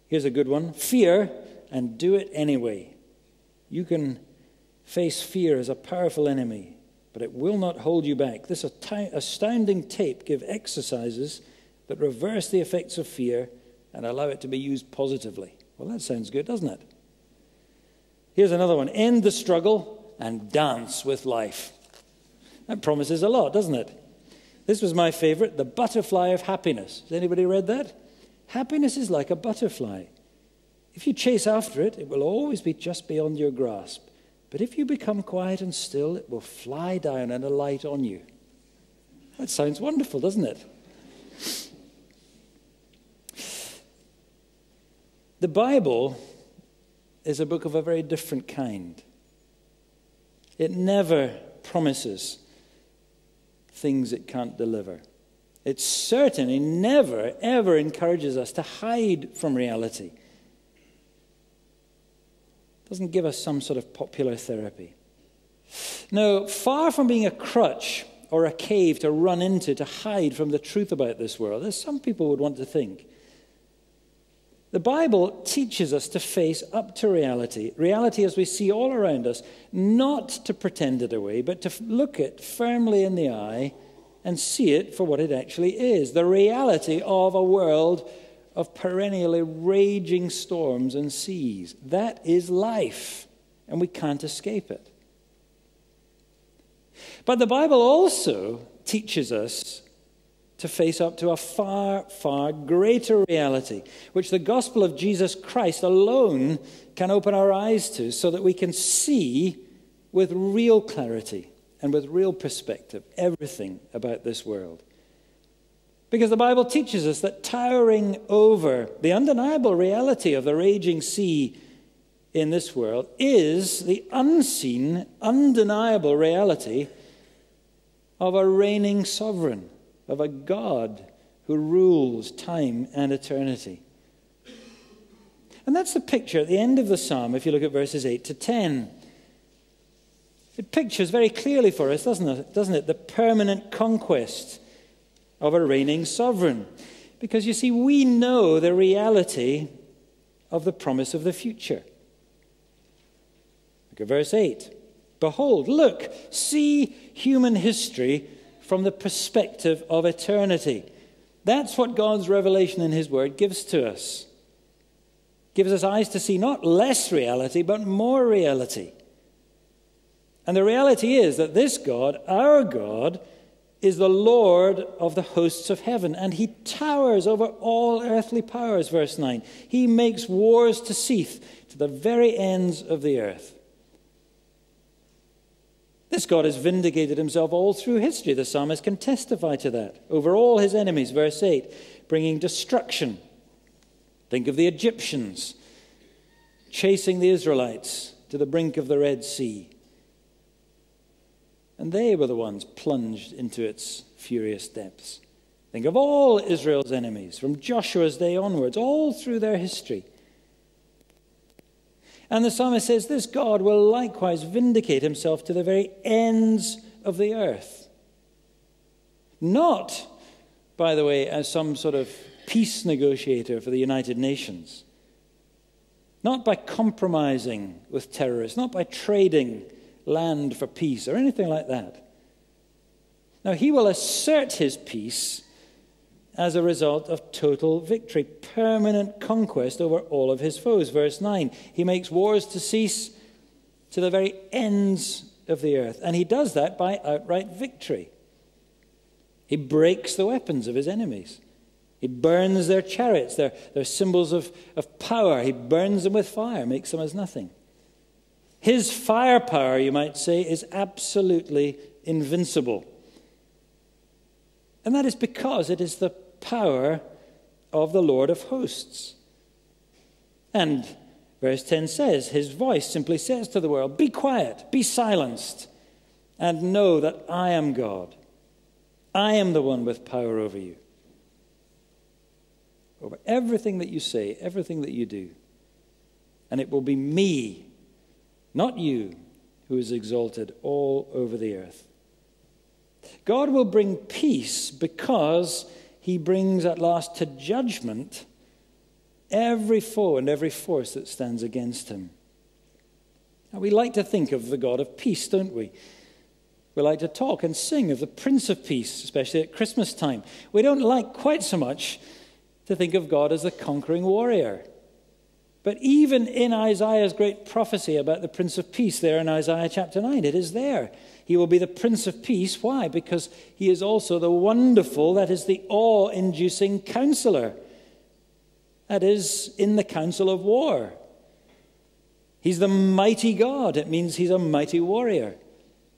Here's a good one Fear and Do It Anyway. You can face fear as a powerful enemy, but it will not hold you back. This astounding tape gives exercises that reverse the effects of fear and allow it to be used positively. Well, that sounds good, doesn't it? Here's another one End the struggle and dance with life. That promises a lot, doesn't it? This was my favorite, The Butterfly of Happiness. Has anybody read that? Happiness is like a butterfly. If you chase after it, it will always be just beyond your grasp. But if you become quiet and still, it will fly down and alight on you. That sounds wonderful, doesn't it? The Bible is a book of a very different kind. It never promises things it can't deliver. It certainly never, ever encourages us to hide from reality. It doesn't give us some sort of popular therapy. No, far from being a crutch or a cave to run into to hide from the truth about this world, as some people would want to think, the Bible teaches us to face up to reality, reality as we see all around us, not to pretend it away, but to look it firmly in the eye and see it for what it actually is the reality of a world of perennially raging storms and seas. That is life, and we can't escape it. But the Bible also teaches us to face up to a far, far greater reality, which the gospel of Jesus Christ alone can open our eyes to so that we can see with real clarity and with real perspective everything about this world. Because the Bible teaches us that towering over the undeniable reality of the raging sea in this world is the unseen, undeniable reality of a reigning sovereign, of a God who rules time and eternity. And that's the picture at the end of the psalm, if you look at verses 8 to 10. It pictures very clearly for us, doesn't it, doesn't it the permanent conquest of a reigning sovereign. Because you see, we know the reality of the promise of the future. Look at verse 8. Behold, look, see human history from the perspective of eternity. That's what God's revelation in His Word gives to us. Gives us eyes to see not less reality, but more reality. And the reality is that this God, our God, is the Lord of the hosts of heaven, and he towers over all earthly powers, verse 9. He makes wars to cease to the very ends of the earth. This God has vindicated himself all through history. The psalmist can testify to that. Over all his enemies, verse 8, bringing destruction. Think of the Egyptians chasing the Israelites to the brink of the Red Sea. And they were the ones plunged into its furious depths. Think of all Israel's enemies, from Joshua's day onwards, all through their history. And the psalmist says, This God will likewise vindicate himself to the very ends of the earth. Not, by the way, as some sort of peace negotiator for the United Nations. Not by compromising with terrorists, not by trading land for peace or anything like that. Now, he will assert his peace as a result of total victory, permanent conquest over all of his foes. Verse 9 He makes wars to cease to the very ends of the earth, and he does that by outright victory. He breaks the weapons of his enemies. He burns their chariots, their, their symbols of, of power. He burns them with fire, makes them as nothing. His firepower, you might say, is absolutely invincible. And that is because it is the power of the Lord of hosts. And verse 10 says, His voice simply says to the world, Be quiet, be silenced, and know that I am God. I am the one with power over you, over everything that you say, everything that you do. And it will be me, not you, who is exalted all over the earth. God will bring peace because he brings at last to judgment every foe and every force that stands against him. Now, we like to think of the God of peace, don't we? We like to talk and sing of the Prince of Peace, especially at Christmas time. We don't like quite so much to think of God as the conquering warrior. But even in Isaiah's great prophecy about the Prince of Peace, there in Isaiah chapter 9, it is there. He will be the Prince of Peace. Why? Because he is also the wonderful, that is, the awe inducing counselor. That is, in the council of war. He's the mighty God. It means he's a mighty warrior.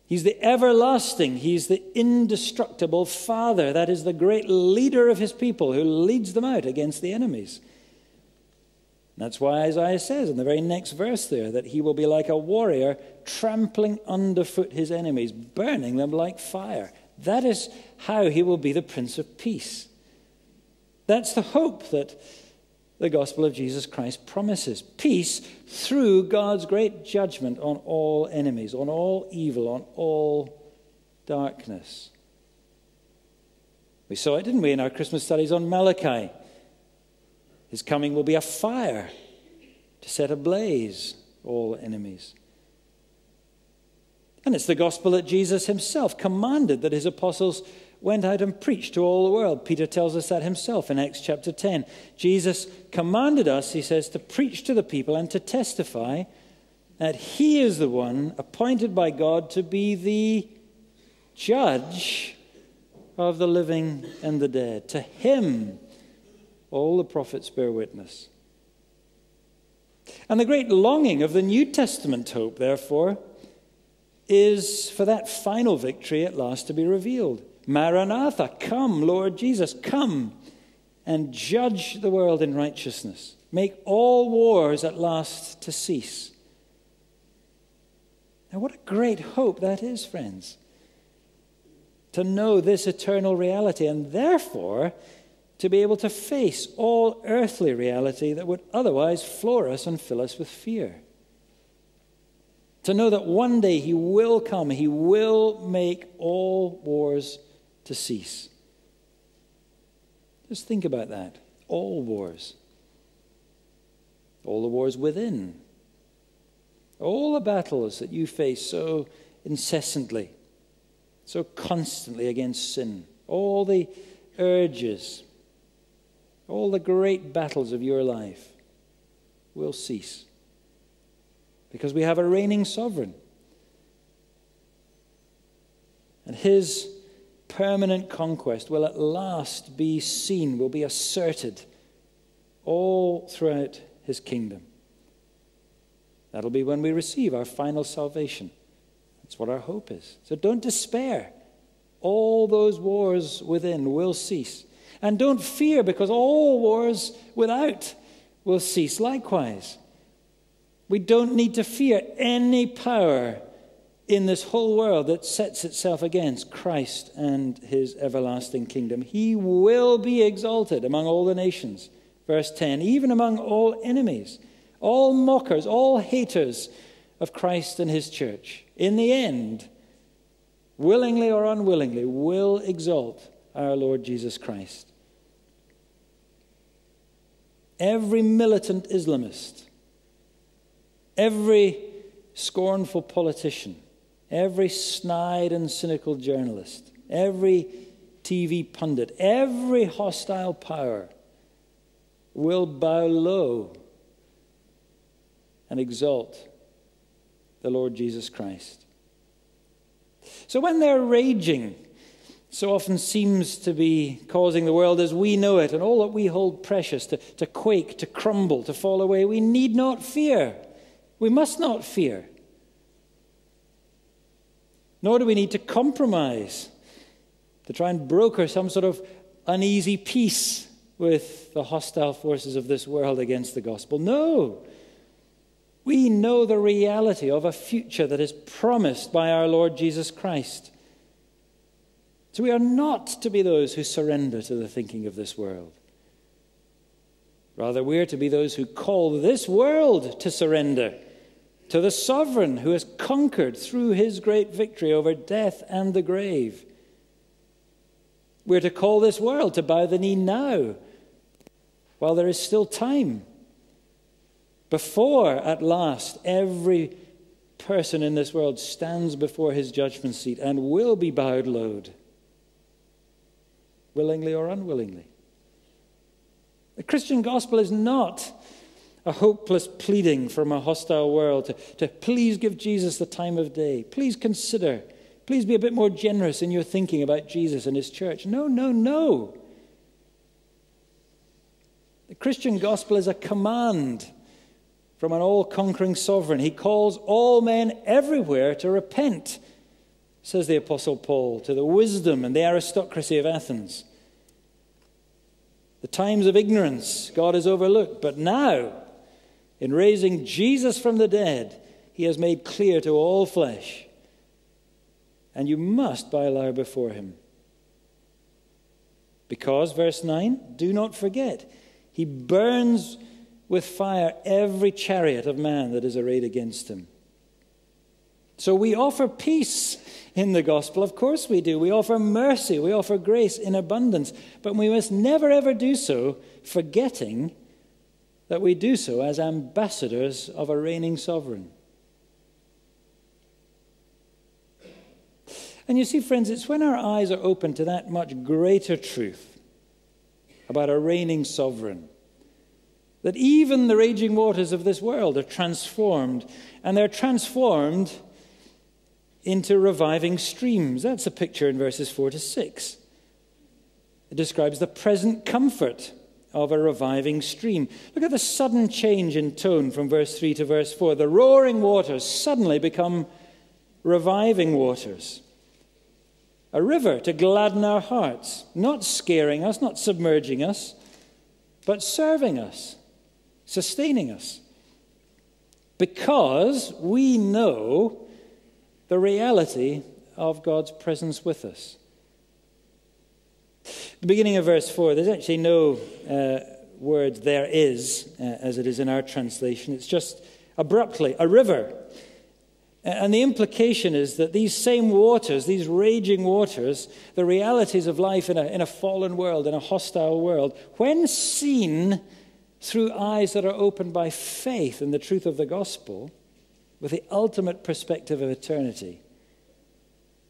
He's the everlasting, he's the indestructible Father. That is the great leader of his people who leads them out against the enemies. That's why Isaiah says in the very next verse there that he will be like a warrior trampling underfoot his enemies, burning them like fire. That is how he will be the Prince of Peace. That's the hope that the gospel of Jesus Christ promises peace through God's great judgment on all enemies, on all evil, on all darkness. We saw it, didn't we, in our Christmas studies on Malachi? His coming will be a fire to set ablaze all enemies. And it's the gospel that Jesus himself commanded that his apostles went out and preached to all the world. Peter tells us that himself in Acts chapter 10. Jesus commanded us, he says, to preach to the people and to testify that he is the one appointed by God to be the judge of the living and the dead. To him all the prophets bear witness. And the great longing of the New Testament hope, therefore, is for that final victory at last to be revealed. Maranatha, come, Lord Jesus, come and judge the world in righteousness, make all wars at last to cease. Now, what a great hope that is, friends. To know this eternal reality and therefore to be able to face all earthly reality that would otherwise floor us and fill us with fear. To know that one day He will come, He will make all wars to cease. Just think about that. All wars. All the wars within. All the battles that you face so incessantly, so constantly against sin. All the urges, all the great battles of your life will cease because we have a reigning sovereign. And his permanent conquest will at last be seen, will be asserted all throughout his kingdom. That'll be when we receive our final salvation. That's what our hope is. So don't despair. All those wars within will cease. And don't fear, because all wars without will cease likewise. We don't need to fear any power in this whole world that sets itself against Christ and his everlasting kingdom. He will be exalted among all the nations. Verse 10 even among all enemies, all mockers, all haters of Christ and his church. In the end, willingly or unwillingly, will exalt our Lord Jesus Christ. Every militant Islamist, every scornful politician, every snide and cynical journalist, every TV pundit, every hostile power will bow low and exalt the Lord Jesus Christ. So when they're raging, so often seems to be causing the world as we know it and all that we hold precious to, to quake, to crumble, to fall away, we need not fear. We must not fear. Nor do we need to compromise to try and broker some sort of uneasy peace with the hostile forces of this world against the gospel. No. We know the reality of a future that is promised by our Lord Jesus Christ. So we are not to be those who surrender to the thinking of this world. Rather, we are to be those who call this world to surrender to the sovereign who has conquered through his great victory over death and the grave. We're to call this world to bow the knee now, while there is still time, before at last every person in this world stands before his judgment seat and will be bowed low, willingly or unwillingly. The Christian gospel is not a hopeless pleading from a hostile world to, to please give Jesus the time of day. Please consider. Please be a bit more generous in your thinking about Jesus and his church. No, no, no. The Christian gospel is a command from an all conquering sovereign. He calls all men everywhere to repent, says the Apostle Paul, to the wisdom and the aristocracy of Athens. The times of ignorance God has overlooked, but now in raising Jesus from the dead, he has made clear to all flesh. And you must bow low before him. Because, verse 9, do not forget, he burns with fire every chariot of man that is arrayed against him. So we offer peace in the gospel. Of course we do. We offer mercy. We offer grace in abundance. But we must never, ever do so forgetting that we do so as ambassadors of a reigning sovereign. And you see, friends, it's when our eyes are open to that much greater truth about a reigning sovereign that even the raging waters of this world are transformed, and they're transformed into reviving streams. That's a picture in verses 4 to 6. It describes the present comfort of a reviving stream. Look at the sudden change in tone from verse 3 to verse 4. The roaring waters suddenly become reviving waters. A river to gladden our hearts, not scaring us, not submerging us, but serving us, sustaining us. Because we know the reality of God's presence with us. The beginning of verse 4, there's actually no uh, word there is, uh, as it is in our translation. It's just abruptly a river. And the implication is that these same waters, these raging waters, the realities of life in a, in a fallen world, in a hostile world, when seen through eyes that are opened by faith in the truth of the gospel, with the ultimate perspective of eternity,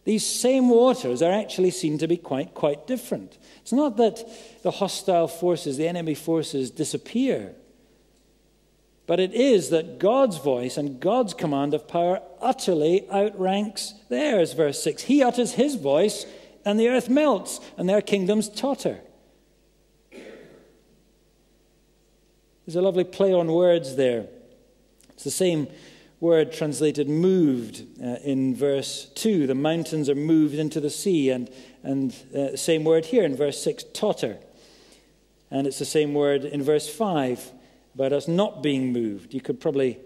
these same waters are actually seen to be quite, quite different. It's not that the hostile forces, the enemy forces, disappear, but it is that God's voice and God's command of power utterly outranks theirs. Verse 6 He utters his voice, and the earth melts, and their kingdoms totter. There's a lovely play on words there. It's the same word translated moved uh, in verse 2. The mountains are moved into the sea, and, and uh, same word here in verse 6, totter. And it's the same word in verse 5 about us not being moved. You could probably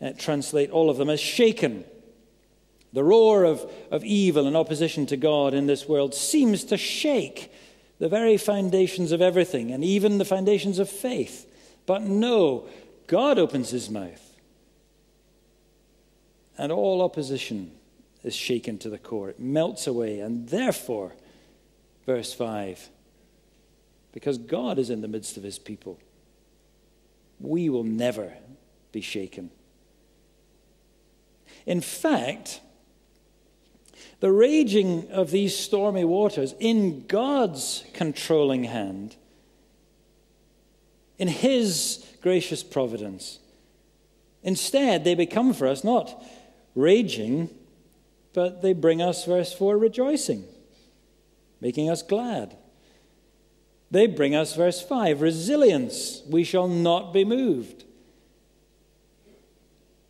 uh, translate all of them as shaken. The roar of, of evil and opposition to God in this world seems to shake the very foundations of everything, and even the foundations of faith. But no, God opens his mouth and all opposition is shaken to the core. It melts away, and therefore, verse 5, because God is in the midst of his people, we will never be shaken. In fact, the raging of these stormy waters in God's controlling hand, in His gracious providence, instead, they become for us not raging, but they bring us, verse 4, rejoicing, making us glad. They bring us, verse 5, resilience. We shall not be moved.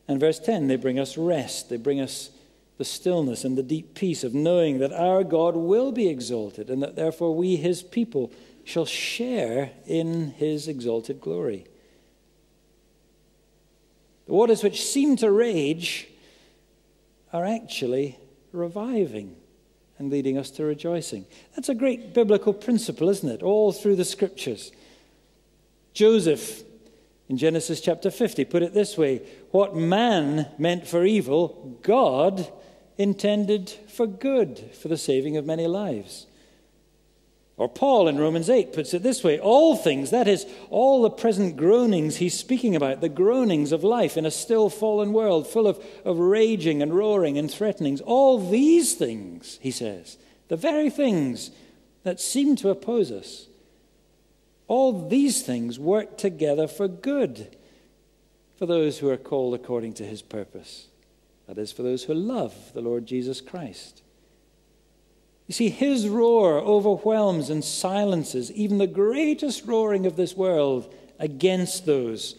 And verse 10, they bring us rest. They bring us the stillness and the deep peace of knowing that our God will be exalted and that therefore we, his people, shall share in his exalted glory. The waters which seem to rage are actually reviving and leading us to rejoicing. That's a great biblical principle, isn't it? All through the scriptures. Joseph in Genesis chapter 50 put it this way What man meant for evil, God intended for good, for the saving of many lives. Or Paul in Romans 8 puts it this way all things, that is, all the present groanings he's speaking about, the groanings of life in a still fallen world full of, of raging and roaring and threatenings, all these things, he says, the very things that seem to oppose us, all these things work together for good for those who are called according to his purpose. That is, for those who love the Lord Jesus Christ. You see, his roar overwhelms and silences even the greatest roaring of this world against those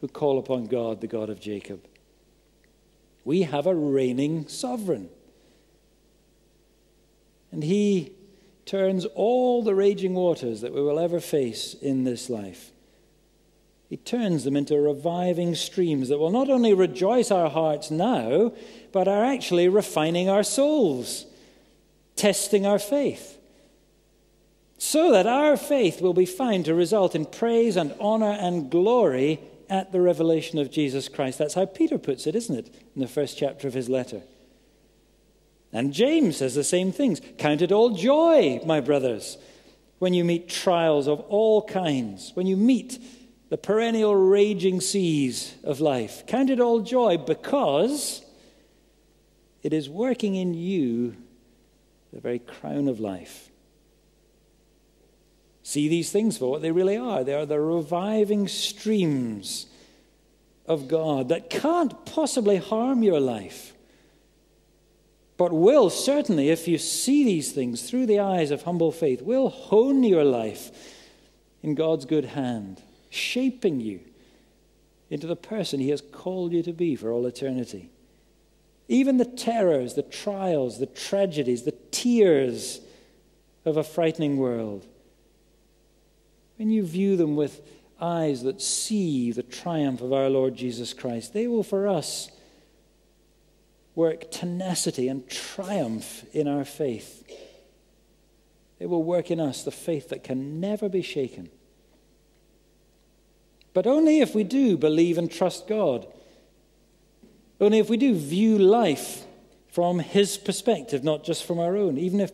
who call upon God, the God of Jacob. We have a reigning sovereign. And he turns all the raging waters that we will ever face in this life. He turns them into reviving streams that will not only rejoice our hearts now, but are actually refining our souls testing our faith, so that our faith will be found to result in praise and honor and glory at the revelation of Jesus Christ. That's how Peter puts it, isn't it, in the first chapter of his letter? And James says the same things. Count it all joy, my brothers, when you meet trials of all kinds, when you meet the perennial raging seas of life. Count it all joy because it is working in you the very crown of life. See these things for what they really are. They are the reviving streams of God that can't possibly harm your life, but will certainly, if you see these things through the eyes of humble faith, will hone your life in God's good hand, shaping you into the person He has called you to be for all eternity. Even the terrors, the trials, the tragedies, the tears of a frightening world, when you view them with eyes that see the triumph of our Lord Jesus Christ, they will for us work tenacity and triumph in our faith. It will work in us the faith that can never be shaken. But only if we do believe and trust God. Only if we do view life from His perspective, not just from our own. Even if,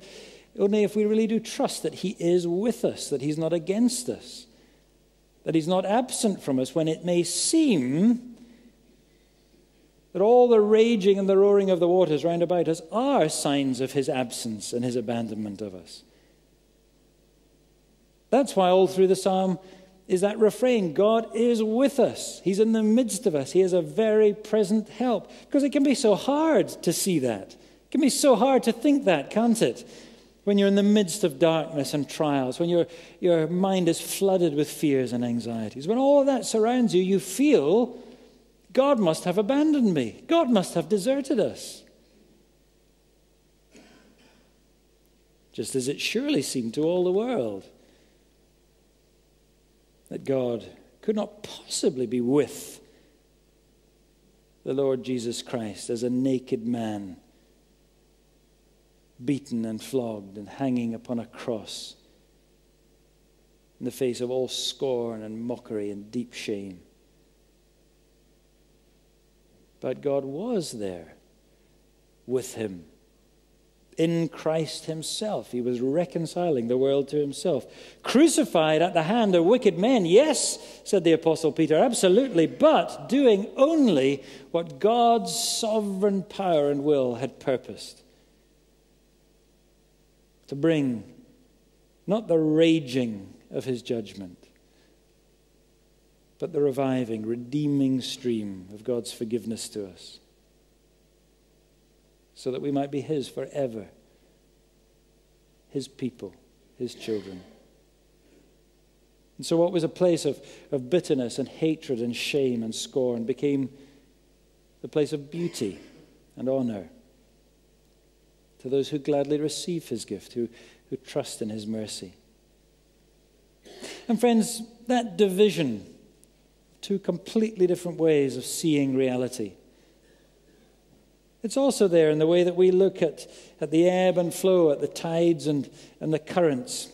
only if we really do trust that He is with us, that He's not against us, that He's not absent from us when it may seem that all the raging and the roaring of the waters round about us are signs of His absence and His abandonment of us. That's why all through the psalm is that refrain God is with us. He's in the midst of us. He is a very present help. Because it can be so hard to see that. It can be so hard to think that, can't it? When you're in the midst of darkness and trials, when your, your mind is flooded with fears and anxieties, when all that surrounds you, you feel God must have abandoned me. God must have deserted us. Just as it surely seemed to all the world that God could not possibly be with the Lord Jesus Christ as a naked man, beaten and flogged and hanging upon a cross in the face of all scorn and mockery and deep shame. But God was there with him in Christ himself. He was reconciling the world to himself. Crucified at the hand of wicked men, yes, said the Apostle Peter, absolutely, but doing only what God's sovereign power and will had purposed to bring not the raging of his judgment, but the reviving, redeeming stream of God's forgiveness to us so that we might be His forever, His people, His children. And so, what was a place of, of bitterness and hatred and shame and scorn became the place of beauty and honor to those who gladly receive His gift, who, who trust in His mercy. And, friends, that division, two completely different ways of seeing reality it's also there in the way that we look at, at the ebb and flow, at the tides and, and the currents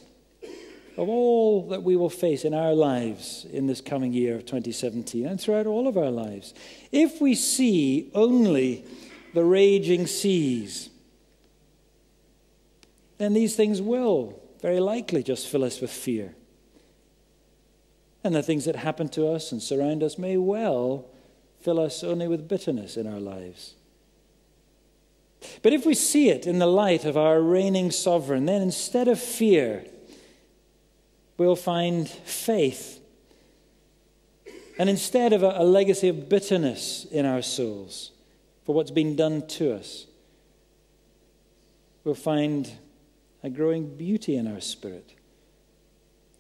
of all that we will face in our lives in this coming year of 2017 and throughout all of our lives. If we see only the raging seas, then these things will very likely just fill us with fear. And the things that happen to us and surround us may well fill us only with bitterness in our lives. But if we see it in the light of our reigning sovereign, then instead of fear, we'll find faith. And instead of a, a, legacy of bitterness in our souls for what's been done to us, we'll find a growing beauty in our spirit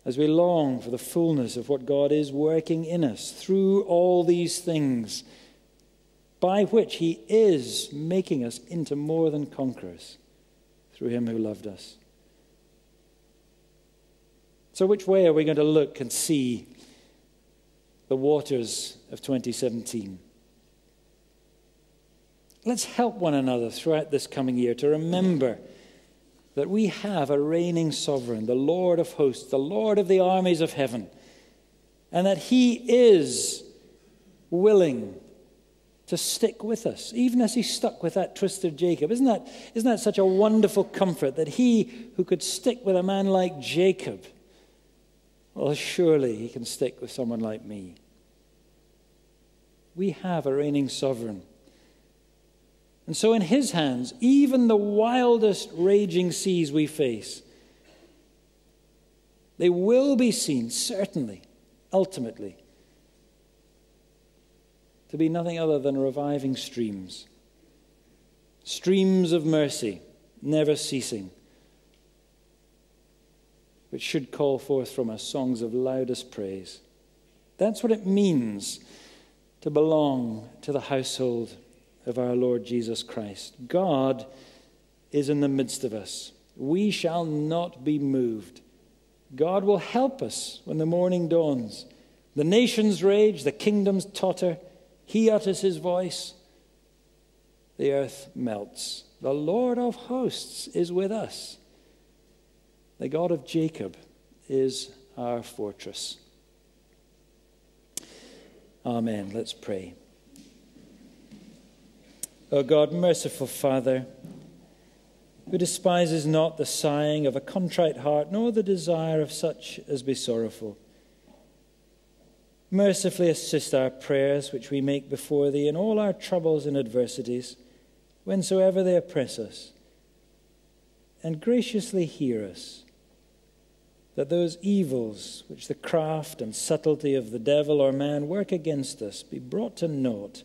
as we long for the fullness of what God is working in us through all these things by which he is making us into more than conquerors through him who loved us. So, which way are we going to look and see the waters of 2017? Let's help one another throughout this coming year to remember that we have a reigning sovereign, the Lord of hosts, the Lord of the armies of heaven, and that he is willing to stick with us, even as he stuck with that twisted Jacob. Isn't that, isn't that such a wonderful comfort that he who could stick with a man like Jacob, well, surely he can stick with someone like me. We have a reigning sovereign. And so, in his hands, even the wildest raging seas we face, they will be seen, certainly, ultimately, to be nothing other than reviving streams. Streams of mercy, never ceasing, which should call forth from us songs of loudest praise. That's what it means to belong to the household of our Lord Jesus Christ. God is in the midst of us. We shall not be moved. God will help us when the morning dawns. The nations rage, the kingdoms totter. He utters his voice, the earth melts. The Lord of hosts is with us. The God of Jacob is our fortress. Amen. Let's pray. O God, merciful Father, who despises not the sighing of a contrite heart, nor the desire of such as be sorrowful. Mercifully assist our prayers which we make before Thee in all our troubles and adversities, whensoever they oppress us, and graciously hear us, that those evils which the craft and subtlety of the devil or man work against us be brought to naught,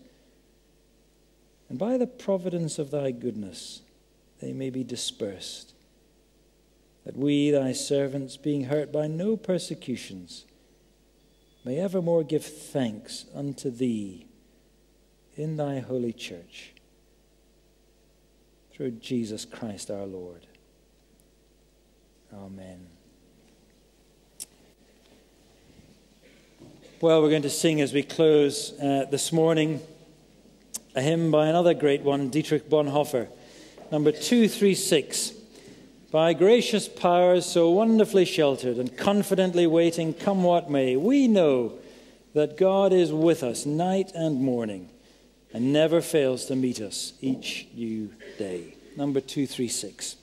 and by the providence of Thy goodness, they may be dispersed. That we, thy servants, being hurt by no persecutions, may evermore give thanks unto thee in thy holy church. Through Jesus Christ our Lord. Amen. Well, we're going to sing as we close uh, this morning a hymn by another great one, Dietrich Bonhoeffer number 236. By gracious powers so wonderfully sheltered and confidently waiting, come what may, we know that God is with us night and morning and never fails to meet us each new day. Number 236.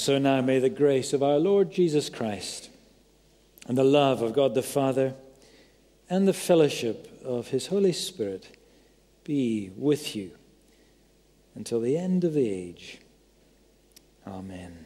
And so now may the grace of our Lord Jesus Christ and the love of God the Father and the fellowship of his Holy Spirit be with you until the end of the age. Amen.